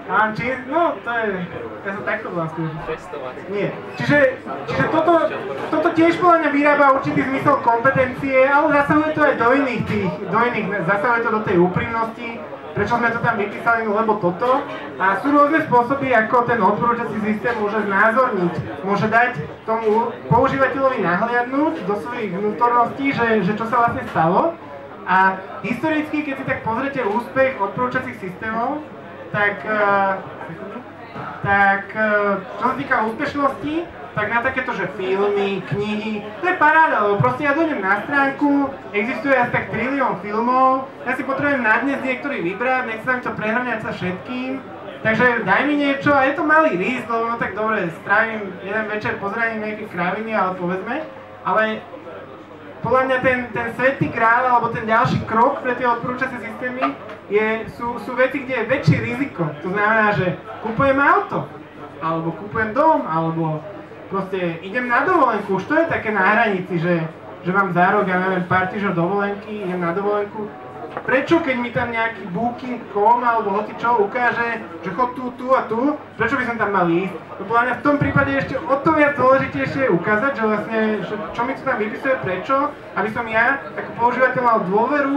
Či... No, to je... Ja som takto bola Nie. Čiže, čiže toto, toto tiež podľa mňa vyrába určitý zmysel kompetencie, ale zasahuje to aj do iných tých, do iných, zasahuje to do tej úprimnosti, prečo sme to tam vypísali, lebo toto. A sú rôzne spôsoby, ako ten odporúčací systém môže znázorniť, môže dať tomu používateľovi nahliadnúť do svojich vnútorností, že, že čo sa vlastne stalo. A historicky, keď si tak pozrete úspech odporúčacích systémov, tak, eh, tak eh, čo sa týka úspešnosti, tak na takéto, že filmy, knihy, to je paráda, lebo proste ja dojdem na stránku, existuje asi tak trilión filmov, ja si potrebujem na dnes niektorý vybrať, nechcem mi to prehrňať sa všetkým, takže daj mi niečo a je to malý risk, lebo no tak dobre, strávim jeden večer pozeraním nejaké kraviny, ale povedzme, ale podľa mňa ten, ten svetý kráľ alebo ten ďalší krok pre tie odporúčacie systémy je, sú, sú veci, kde je väčšie riziko. To znamená, že kúpujem auto, alebo kúpujem dom, alebo proste idem na dovolenku. Už to je také na hranici, že, že mám za ja neviem, pár týždňov dovolenky, idem na dovolenku. Prečo, keď mi tam nejaký booking.com alebo hoci čo ukáže, že chod tu, tu a tu, prečo by som tam mal ísť? No podľa mňa v tom prípade ešte o to viac dôležitejšie je ukázať, že vlastne, že čo mi to tam vypisuje, prečo, aby som ja ako používateľ mal dôveru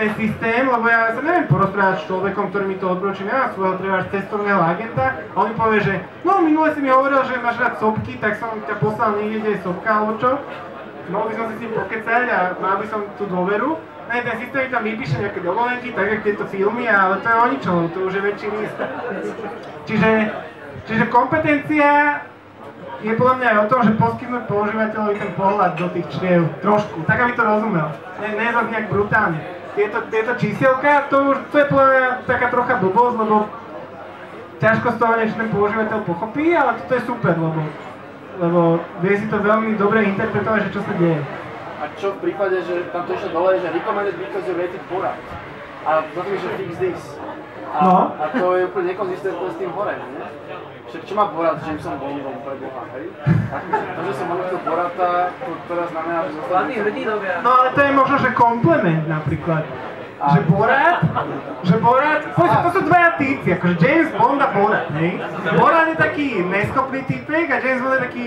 ten systém, lebo ja sa neviem porozprávať s človekom, ktorý mi to odporúči, nemám svojho treba cestovného agenta a on mi povie, že no minule si mi hovoril, že máš rád sopky, tak som ťa poslal niekde, kde je sopka alebo čo. Mohol by som si s ním pokecať a mal by som tú dôveru. Ne, ten systém tam vypíše nejaké dovolenky, tak jak tieto filmy, ale to je o ničom, to už je väčší risk. Čiže, čiže kompetencia je podľa mňa aj o tom, že poskytnúť používateľovi ten pohľad do tých čriev, trošku, tak aby to rozumel. Ne, ne zase nejak brutálne. Tieto, tieto čísielka, to už, to je podľa mňa taká trocha blbosť, lebo ťažko z toho niečo ten používateľ pochopí, ale toto je super, lebo, lebo vie si to veľmi dobre interpretovať, že čo sa deje. A čo v prípade, že tam to išlo dole, že recommended because you rated Borat. A tým, že fix this. A, No. a to je úplne nekonzistentné s tým hore, nie? Však čo má Borat s Jamesom Bondom pre Boha, hej? A to, že som hodnotil Borata, to teraz znamená, že zostal... Hlavní hrdinovia. No ale to je možno, že komplement napríklad. Že Borat, že Borat, poďte, to sú dvaja týpy, akože James Bond a Borat, hej? Borat je taký neschopný týpek a James Bond je taký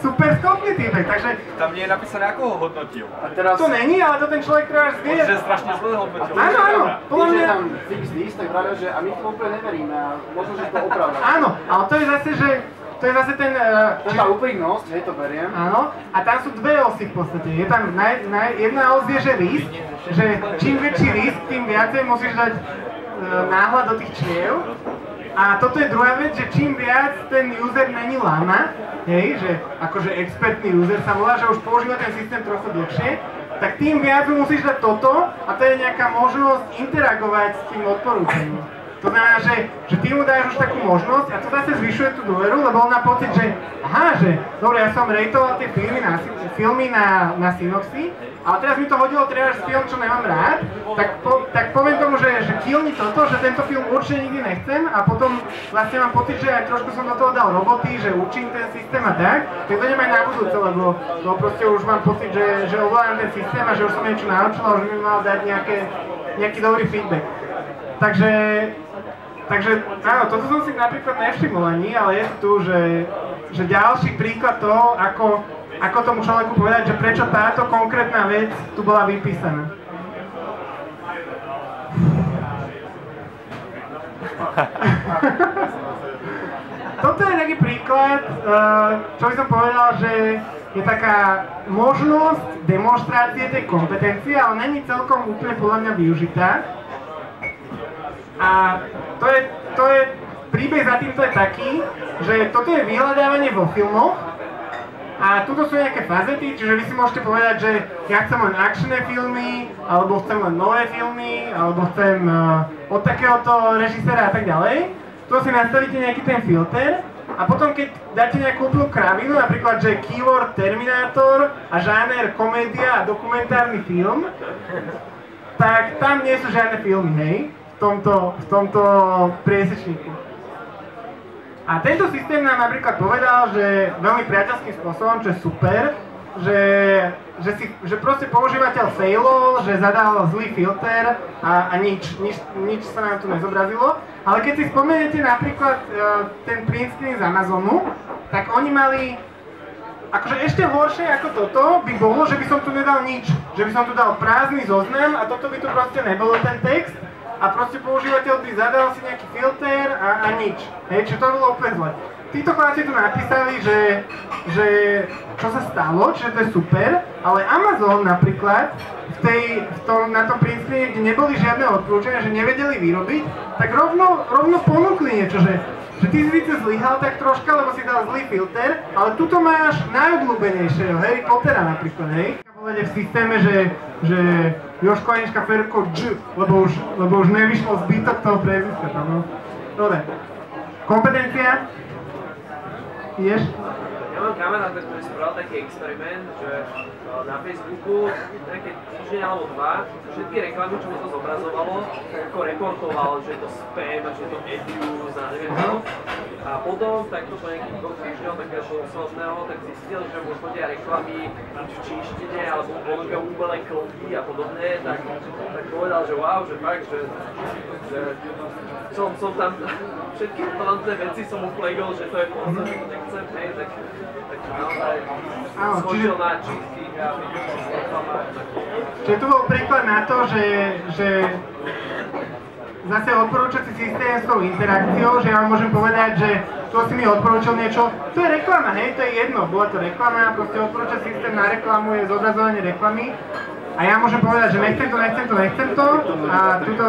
super schopný týpek, takže Tam nie je napísané, ako ho hodnotil. A teraz... to není, ale to ten človek treba vie. Že strašne zle hodnotil. Áno, áno, podľa mňa, je tam fix this, tak vravia, že a my to úplne neveríme a možno, že to opravda. áno, ale to je zase, že, to je zase ten, uh, To je tá úprimnosť, hej, to beriem. Áno, a tam sú dve osy v podstate. Je tam naj, naj, jedna os je, že risk, že čím väčší risk, tým viacej musíš dať e, náhľad do tých čriev. A toto je druhá vec, že čím viac ten user není lama, hej, že akože expertný user sa volá, že už používa ten systém trochu dlhšie, tak tým viac mu musíš dať toto a to je nejaká možnosť interagovať s tým odporúčaním. To znamená, že, že ty mu dáš už takú možnosť a to zase zvyšuje tú dôveru, lebo on má pocit, že aha, že dobre, ja som rejtoval tie filmy na, filmy na, na Synoxy, ale teraz mi to hodilo treba film, čo nemám rád, tak, po, tak poviem kill mi toto, že tento film určite nikdy nechcem a potom vlastne mám pocit, že aj trošku som do toho dal roboty, že učím ten systém a tak, tak to idem aj na budúce, lebo, lebo proste už mám pocit, že, že ovládam ten systém a že už som niečo naučil a už mi mal dať nejaké, nejaký dobrý feedback. Takže, takže áno, toto som si napríklad nevšimol ani, ale je tu, že, že ďalší príklad toho, ako, ako tomu človeku povedať, že prečo táto konkrétna vec tu bola vypísaná. Toto je taký príklad, eh, čo by som povedal, že je taká možnosť demonstrácie tej kompetencie, ale není celkom úplne podľa mňa využitá. A to je, to je, príbeh za týmto je taký, že toto je vyhľadávanie vo filmoch a tuto sú nejaké fazety, čiže vy si môžete povedať, že ja chcem len akčné filmy, alebo chcem len nové filmy, alebo chcem uh, od takéhoto režisera a tak ďalej. Tu si nastavíte nejaký ten filter a potom keď dáte nejakú úplnú kravinu, napríklad, že keyword Terminátor a žáner komédia a dokumentárny film, tak tam nie sú žiadne filmy, hej, v tomto, v tomto priesečníku. A tento systém nám napríklad povedal, že veľmi priateľským spôsobom, čo je super, že, že, si, že proste používateľ failol, že zadal zlý filter a, a nič, nič, nič sa nám tu nezobrazilo. Ale keď si spomeniete napríklad uh, ten print screen z Amazonu, tak oni mali Akože ešte horšie ako toto by bolo, že by som tu nedal nič. Že by som tu dal prázdny zoznam a toto by tu proste nebolo ten text. A proste používateľ by zadal si nejaký filter a, a nič. Hej, čiže to bolo úplne zle. Títo chlapci tu napísali, že, že čo sa stalo, čiže to je super, ale Amazon napríklad v tej, v tom, na tom print screene, kde neboli žiadne odporúčania, že nevedeli vyrobiť, tak rovno, rovno ponúkli niečo, že, že ty síce zlyhal tak troška, lebo si dal zlý filter, ale tuto máš najobľúbenejšieho, Harry Pottera napríklad, hej? V systéme, že, že Joško Anička Ferko Dž, lebo už, lebo už nevyšlo zbytok toho prezviska tam, no. Dobre. Kompetencia? Ideš? Mám kamaráta, ktorý spravil taký experiment, že eh, na Facebooku nejaké týždeň alebo dva všetky reklamy, čo mu to zobrazovalo, ako reportoval, že je to spam a že je to abuse a neviem čo. A potom, takto po nejakých dvoch týždňoch takého posledného, tak zistil, že mu chodia reklamy v číštine alebo ponúkajú umelé klopy a podobne, tak, tak povedal, že wow, že fakt, že, že som, som tam všetky relevantné veci som mu flegol, že to je že to nechcem, hej, tak, tak naozaj skočil na čistých a som. Čiže tu bol príklad na to, že, že zase odporúčací systém s tou interakciou, že ja vám môžem povedať, že tu si mi odporúčil niečo, to je reklama, hej, to je jedno, bola to reklama, proste odporúčací systém na reklamu je zobrazovanie reklamy. A ja môžem povedať, že nechcem to, nechcem to, nechcem to. A tuto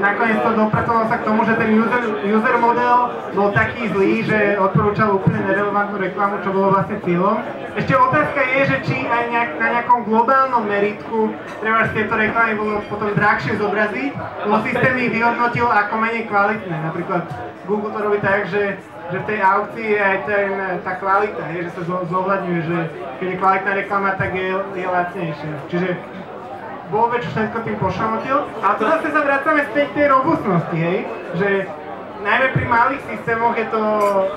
nakoniec to dopracovalo sa k tomu, že ten user, user model bol taký zlý, že odporúčal úplne nerelevantnú reklamu, čo bolo vlastne cieľom. Ešte otázka je, že či aj nejak, na nejakom globálnom meritku treba z tieto reklamy bolo potom drahšie zobraziť, lebo systém ich vyhodnotil ako menej kvalitné. Napríklad Google to robí tak, že že v tej aukcii je aj ten, tá kvalita, hej, že sa zo- zohľadňuje, že keď je kvalitná reklama, tak je, je lacnejšia. Čiže čo všetko tým pošamotil. A tu zase sa vracame späť k tej robustnosti, hej, že najmä pri malých systémoch je to,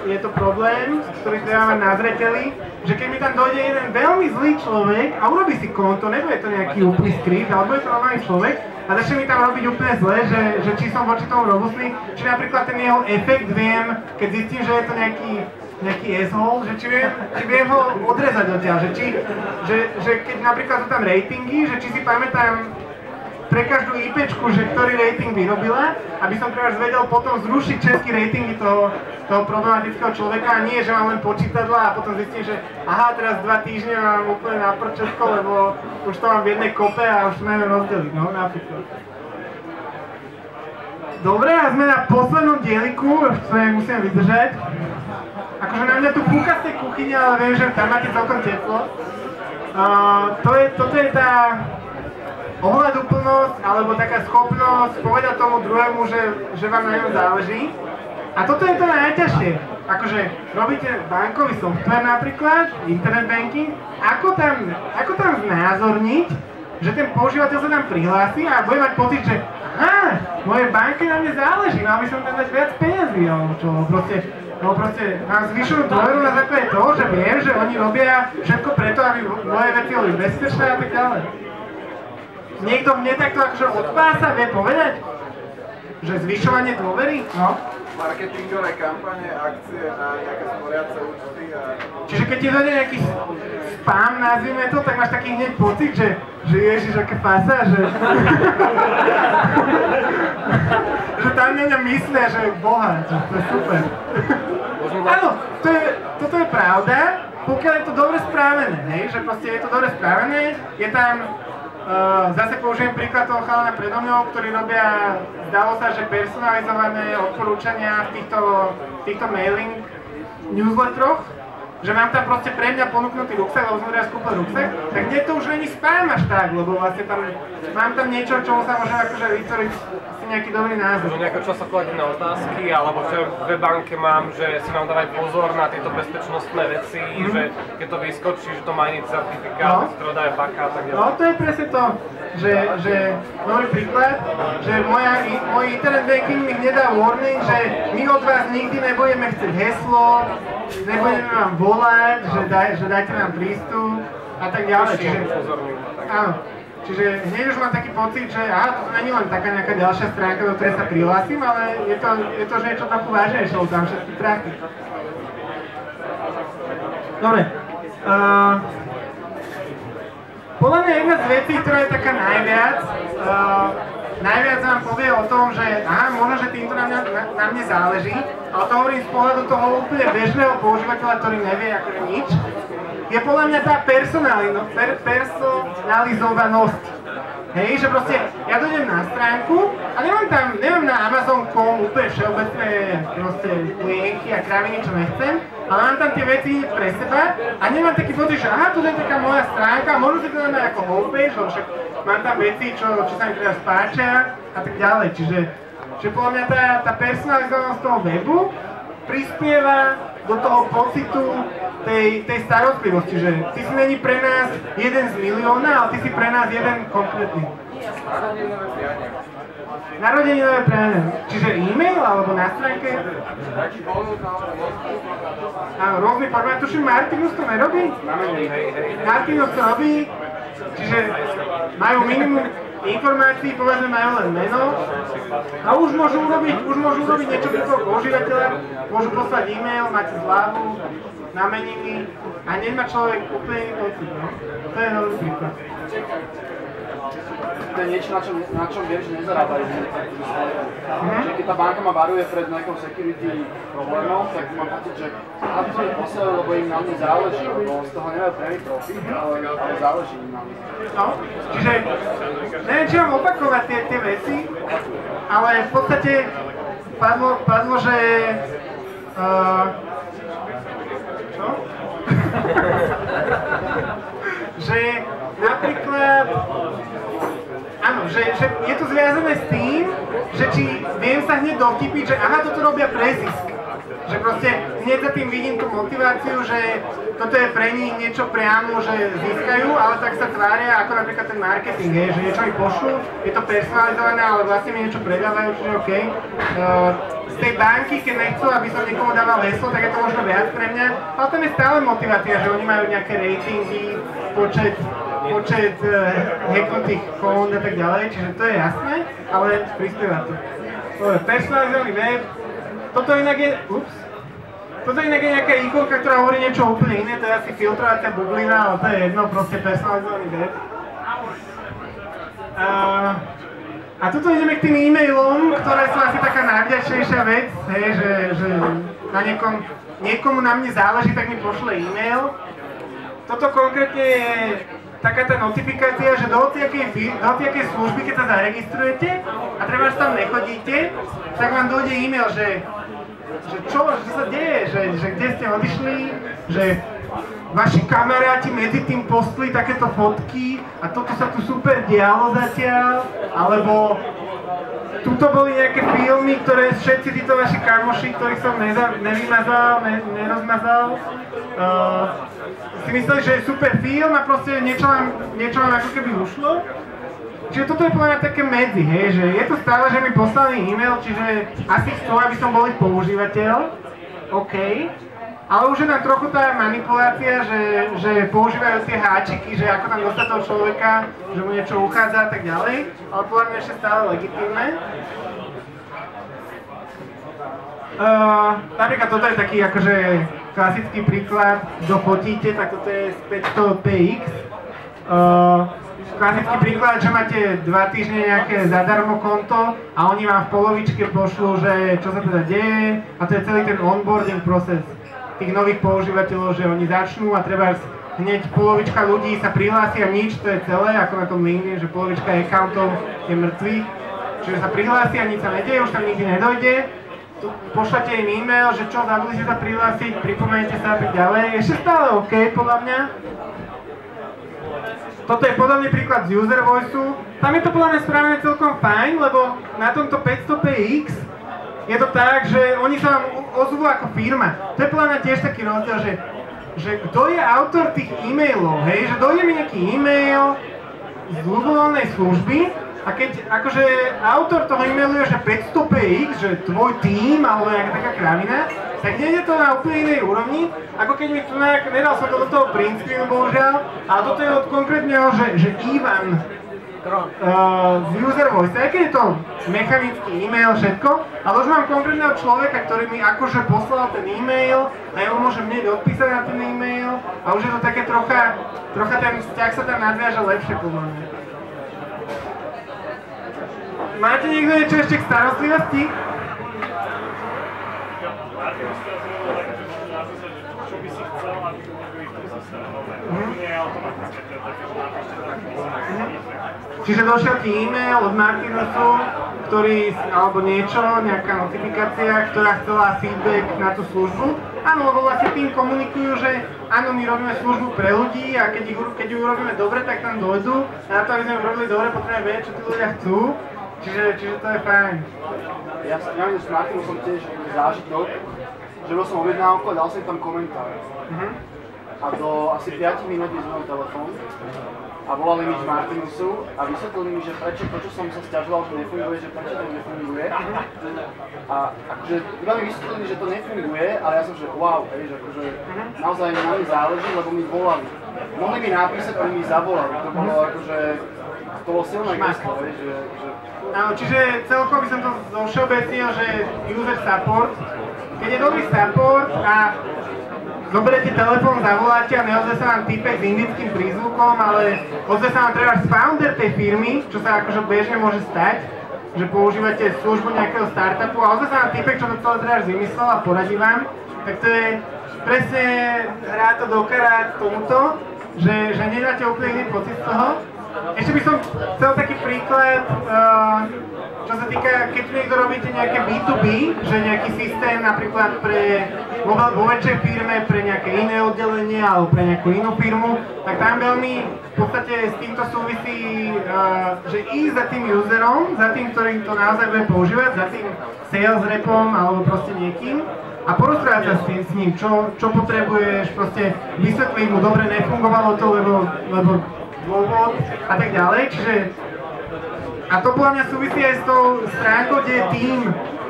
je to problém, ktorý treba mať na zreteli, že keď mi tam dojde jeden veľmi zlý človek a urobí si konto, nebude to nejaký úplný skript, ale bude to normálny človek, a začne mi tam robiť úplne zle, že, že či som voči tomu robustný, či napríklad ten jeho efekt viem, keď zistím, že je to nejaký, nejaký asshole, že či viem, či viem ho odrezať odtiaľ, že, či, že, že keď napríklad sú tam ratingy, že či si pamätám pre každú IPčku, že ktorý rating vyrobila, aby som teraz vedel potom zrušiť všetky ratingy toho, toho problematického človeka a nie, že mám len počítadla a potom zistím, že aha, teraz dva týždne mám úplne na prčetko, lebo už to mám v jednej kope a už neviem rozdeliť, no napríklad. Dobre, a sme na poslednom dieliku, aj musíme vydržať. Akože na mňa tu fúka z tej kuchyne, ale viem, že tam máte celkom teplo. Uh, to je, toto je tá ohľaduplnosť alebo taká schopnosť povedať tomu druhému, že, že vám na ňom záleží. A toto je to najťažšie. Akože robíte bankový software napríklad, internet banking, ako tam, ako tam znázorniť, že ten používateľ sa tam prihlási a bude mať pocit, že aha, mojej banke na mne záleží, mal by som tam dať viac peniazí, alebo čo, proste, lebo proste mám zvyšenú dôveru na základe toho, že viem, že oni robia všetko preto, aby moje veci boli bezpečné a tak ďalej. Niekto mne takto akože od pása vie povedať, že zvyšovanie dôvery, no. Marketingové kampane, akcie na nejaké sporiace účty a... Čiže keď ti dojde nejaký spam, nazvime to, tak máš taký hneď pocit, že, že ježiš, aké fasa, že... že tam na mňa myslia, že boha, že to je super. Áno, to je, toto je pravda, pokiaľ je to dobre správené, hej, že proste je to dobre správené, je tam, zase použijem príklad toho chalana predo mňou, ktorí robia, zdalo sa, že personalizované odporúčania v týchto, týchto mailing newsletteroch, že mám tam proste pre mňa ponúknutý ruksak, lebo som teraz kúpil ruksak, tak kde to už není spám až tak, lebo vlastne tam, mám tam niečo, čomu sa môžem akože vytvoriť si nejaký dobrý názor. Že nejako často kladím na otázky, alebo čo v banke mám, že si mám dávať pozor na tieto bezpečnostné veci, že keď to vyskočí, že to má iný certifikát, No. že to dá baka a tak No ďalej. to je presne to, že, že dobrý príklad, že moja, môj internet banking mi nedá warning, že my od vás nikdy nebudeme chcieť heslo, nebudeme vám volať, že, daj, že dajte nám prístup a tak ďalej. Čiže, áno, čiže hneď už mám taký pocit, že aha, to není len taká nejaká ďalšia stránka, do ktorej sa prihlásim, ale je to, je to že niečo trochu vážnejšie, lebo tam všetky prachy. Dobre. Uh, podľa mňa jedna z vecí, ktorá je taká najviac, uh, najviac vám povie o tom, že aha, možno, že týmto na, mňa, na, na mne záleží, ale to hovorím z pohľadu toho úplne bežného používateľa, ktorý nevie akože nič, je podľa mňa tá personali- per, personalizovanosť. Hej, že proste ja dojdem na stránku a nemám tam, nemám na Amazon.com úplne všeobecné proste lienky a kraviny, čo nechcem, ale mám tam tie veci pre seba a nemám taký pocit, že aha, tu je taká moja stránka možno si to dáme ako homepage, lebo však mám tam veci, čo, čo sa mi teraz páčia a tak ďalej. Čiže, čiže podľa mňa tá, tá personalizovanosť toho webu prispieva do toho pocitu tej, tej starostlivosti, že ty si není pre nás jeden z milióna, ale ty si pre nás jeden konkrétny. Narodeninové prianie. Čiže e-mail alebo na stránke? Áno, rôzny formát. Tuším, Martinus to nerobí? Martinus to robí, čiže majú minimum informácií, povedzme majú len meno a už môžu urobiť, už môžu urobiť niečo pre toho používateľa, môžu poslať e-mail, máte zľavu, na meniny a nemá človek úplne iný pocit, no. To je príklad. to je niečo, na čom, na čom viem, že nezarábajú. Mhm. Že keď tá banka ma varuje pred nejakou security problémom, tak mám pocit, že aha, to mi poslali, lebo im na mne záleží, lebo z toho nemajú priamy profit, ale, ale záleží im na mne. No, čiže neviem, či mám opakovať tie, tie veci, ale v podstate padlo, padlo že... Uh, čo? že napríklad... Áno, že, že je to zviazané s tým, že či viem sa hneď dovtipiť, že aha, toto robia pre zisk. Že proste hneď za tým vidím tú motiváciu, že toto je pre nich niečo priamo, že získajú, ale tak sa tvária ako napríklad ten marketing, je, že niečo mi pošlú, je to personalizované, ale vlastne mi niečo predávajú, čiže OK. Uh, z tej banky, keď nechcú, aby som niekomu dával heslo, tak je to možno viac pre mňa, ale tam je stále motivácia, že oni majú nejaké ratingy, počet počet uh, hacknutých kont a tak ďalej, čiže to je jasné, ale prispieva to. Personalizovaný web, toto inak je, ups, toto inak je nejaká ikonka, ktorá hovorí niečo úplne iné, to je asi filtrovacia bublina, ale to je jedno, proste personalizovaný web. A, a tuto ideme k tým e-mailom, ktoré sú asi taká najvďačnejšia vec, hej, že, že na niekom, niekomu na mne záleží, tak mi pošle e-mail. Toto konkrétne je taká tá notifikácia, že do hociakej služby, keď sa zaregistrujete a treba, že tam nechodíte, tak vám dojde e-mail, že, že čo, čo sa deje, že, že kde ste odišli, že vaši kamaráti medzi tým postli takéto fotky a toto sa tu super dialo zatiaľ, alebo tuto boli nejaké filmy, ktoré všetci títo vaši kamoši, ktorých som neza, nevymazal, ne, nerozmazal, uh, si mysleli, že je super film a proste niečo vám, niečo vám ako keby ušlo. Čiže toto je podľa mňa také medzi, hej, že je to stále, že mi poslali e-mail, čiže asi chcú, aby som bol ich používateľ, OK, ale už je tam trochu tá manipulácia, že, že používajú tie háčiky, že ako tam dostať toho človeka, že mu niečo uchádza a tak ďalej, ale podľa mňa ešte stále legitimné. Uh, napríklad toto je taký akože klasický príklad, kto fotíte, tak toto je z 500 PX. Uh, klasický príklad, že máte dva týždne nejaké zadarmo konto a oni vám v polovičke pošlú, že čo sa teda deje a to je celý ten onboarding proces tých nových používateľov, že oni začnú a treba hneď polovička ľudí sa prihlási a nič, to je celé, ako na tom LinkedIn, že polovička accountov je mŕtvych, čiže sa prihlási a nič sa nedeje, už tam nikdy nedojde, tu pošlete im e-mail, že čo, zabudli ste sa prihlásiť, pripomeňte sa a tak ďalej, ešte stále OK podľa mňa. Toto je podobný príklad z user voiceu. Tam je to podľa mňa spravené celkom fajn, lebo na tomto 500px je to tak, že oni sa vám ozvú ako firma. To je podľa mňa tiež taký rozdiel, že, že kto je autor tých e-mailov, hej, že dojde mi nejaký e-mail z ľubovoľnej služby a keď akože autor toho e-mailu je, že 500px, že tvoj tým alebo nejaká taká kravina, tak nie je to na úplne inej úrovni, ako keď mi tu nejak, nedal som to do toho print screenu bohužiaľ, ale toto je od konkrétneho, že, že Ivan uh, z user voice, aj keď je to mechanický e-mail, všetko, ale už mám konkrétneho človeka, ktorý mi akože poslal ten e-mail a ja mu môžem hneď odpísať na ten e-mail a už je to také trocha, trocha ten vzťah sa tam nadviaže lepšie podľa mňa. Máte niekto niečo ešte k starostlivosti? Čiže došiel ti e-mail od Martinusu, ktorý, alebo niečo, nejaká notifikácia, ktorá chcela feedback na tú službu. Áno, lebo vlastne tým komunikujú, že áno, my robíme službu pre ľudí a keď, ich, keď ju urobíme dobre, tak tam dojdú. A na to, aby sme ju robili dobre, potrebujeme vedieť, čo tí ľudia chcú. Čiže, čiže to je fajn. Ja, ja s Martinom som tiež zážitok, že bol som objednávku a dal som tam komentár. Mhm. A do asi 5 minút mi zvonil telefón a volali mi z Martinusu a vysvetlili mi, že prečo to, čo som sa stiažoval, že nefunguje, že prečo to nefunguje. A akože iba mi vysvetlili, že to nefunguje, ale ja som že wow, hej, že akože naozaj mi na mne záleží, lebo mi volali. Mohli mi napísať, oni mi zavolali, to bolo akože, to bolo silné gesto, že, že Áno, čiže celkovo by som to zovšeobecnil, že user support, keď je dobrý support a zoberete telefón, zavoláte a neozve sa vám typek s indickým prízvukom, ale ozve sa vám treba founder tej firmy, čo sa akože bežne môže stať, že používate službu nejakého startupu a ozve sa vám typek, čo to celé treba vymyslel a poradí vám, tak to je presne hrá to do karát tomuto, že, že nedáte úplne iný pocit z toho. Ešte by som chcel taký príklad, uh, čo sa týka, keď niekto robíte nejaké B2B, že nejaký systém napríklad pre vo, väčšej firme, pre nejaké iné oddelenie alebo pre nejakú inú firmu, tak tam veľmi v podstate s týmto súvisí, uh, že ísť za tým userom, za tým, ktorý to naozaj bude používať, za tým sales repom alebo proste niekým a porozprávať sa s, tým, s ním, čo, čo potrebuješ, proste vysvetliť mu, dobre, nefungovalo to, lebo, lebo dôvod a tak ďalej, čiže a to podľa mňa súvisí aj s tou stránkou, kde je tým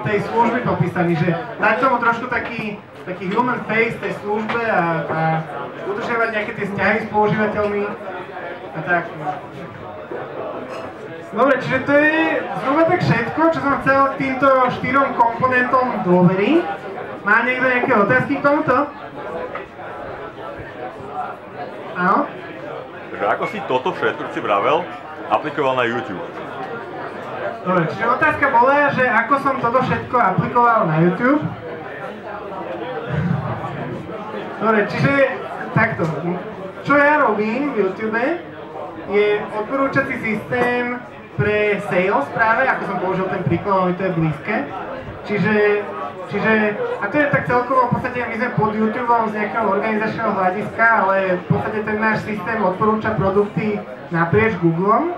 tej služby popísaný, že dať tomu trošku taký, taký human face tej službe a, a udržiavať nejaké tie vzťahy s používateľmi a tak. Dobre, čiže to je zhruba tak všetko, čo som chcel k týmto štyrom komponentom dôvery. Má niekto nejaké otázky k tomuto? Áno? Takže ako si toto všetko, čo si vravel, aplikoval na YouTube? Dobre, čiže otázka bola, že ako som toto všetko aplikoval na YouTube. Dobre, čiže takto. Čo ja robím v YouTube je odporúčací systém pre sales práve, ako som použil ten príklad, to je blízke. Čiže, čiže, a to je tak celkovo, v podstate my sme pod YouTubeom z nejakého organizačného hľadiska, ale v podstate ten náš systém odporúča produkty naprieč Googlom.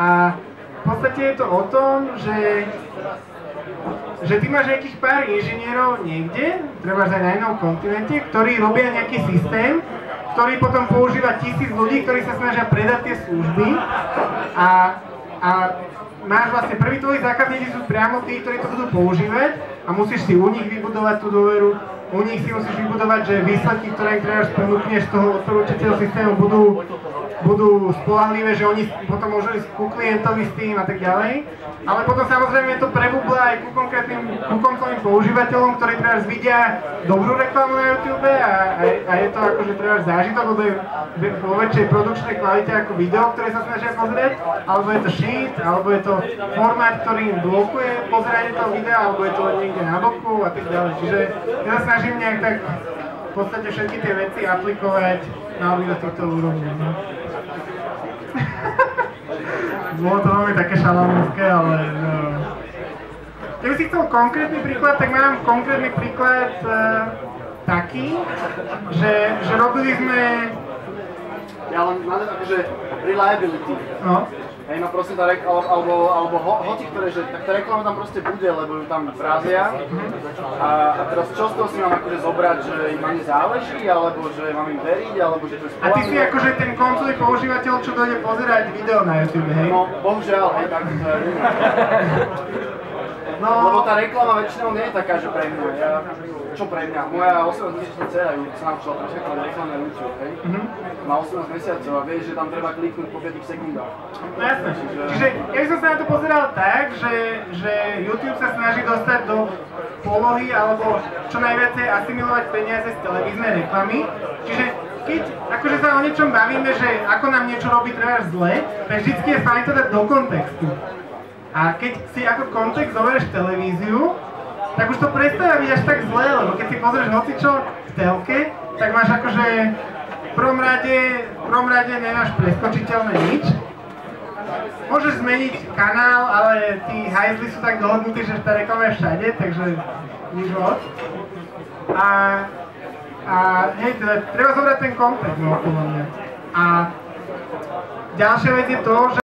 A v podstate je to o tom, že, že ty máš nejakých pár inžinierov niekde, treba aj na inom kontinente, ktorí robia nejaký systém, ktorý potom používa tisíc ľudí, ktorí sa snažia predať tie služby a, a máš vlastne prvý tvoji zákazníci sú priamo tí, ktorí to budú používať a musíš si u nich vybudovať tú dôveru, u nich si musíš vybudovať, že výsledky, ktoré im treba ponúkneš z toho odporúčateľného systému budú, budú spolahlivé, že oni potom môžu ísť ku klientovi s tým a tak ďalej. Ale potom samozrejme to prebubla aj ku konkrétnym, ku koncovým používateľom, ktorí teraz vidia dobrú reklamu na YouTube a, a, a je to akože treba zážitok, lebo je vo väčšej produkčnej kvalite ako video, ktoré sa snažia pozrieť, alebo je to sheet, alebo je to formát, ktorý im blokuje pozeranie toho videa, alebo je to niekde na boku a tak ďalej. Čiže ja sa snažím nejak tak v podstate všetky tie veci aplikovať na obidve týchto úrovni. No. Bolo to veľmi také šalamúnske, ale no. Keby si chcel konkrétny príklad, tak mám konkrétny príklad uh, taký, že, že robili sme... Ja len akože reliability. No, Hej, no proste tá rek- alebo, alebo, ho, hoci ktoré, že tak tá reklama tam proste bude, lebo ju tam vrazia. A, a teraz čo z toho si mám akože zobrať, že im na ne záleží, alebo že mám im veriť, alebo že to je a ty si akože ten koncový používateľ, čo dojde pozerať video na YouTube, hej? No, bohužiaľ, hej, tak to je. No, Lebo tá reklama väčšinou nie je taká, že pre mňa. Ja, čo pre mňa? Moja 18-mesačná dcera ju sa naučila reklamy na YouTube, hej? Má 18 mesiacov a vie, že tam treba kliknúť po 5 sekundách. No jasné. Čiže ja by som sa na to pozeral tak, že, že YouTube sa snaží dostať do polohy alebo čo najviacej asimilovať peniaze z televíznej reklamy. Čiže keď akože sa o niečom bavíme, že ako nám niečo robí treba zle, tak vždycky je fajn to dať do kontextu. A keď si ako kontext zoberieš televíziu, tak už to prestáva byť až tak zlé, lebo keď si pozrieš hocičo v telke, tak máš akože v prvom rade, v prvom rade nemáš preskočiteľné nič. Môžeš zmeniť kanál, ale tí hajzli sú tak dohodnutí, že tá reklama je všade, takže nič moc. A, a hej, teda treba zobrať ten kontext, no, podľa mňa. A ďalšia vec je to, že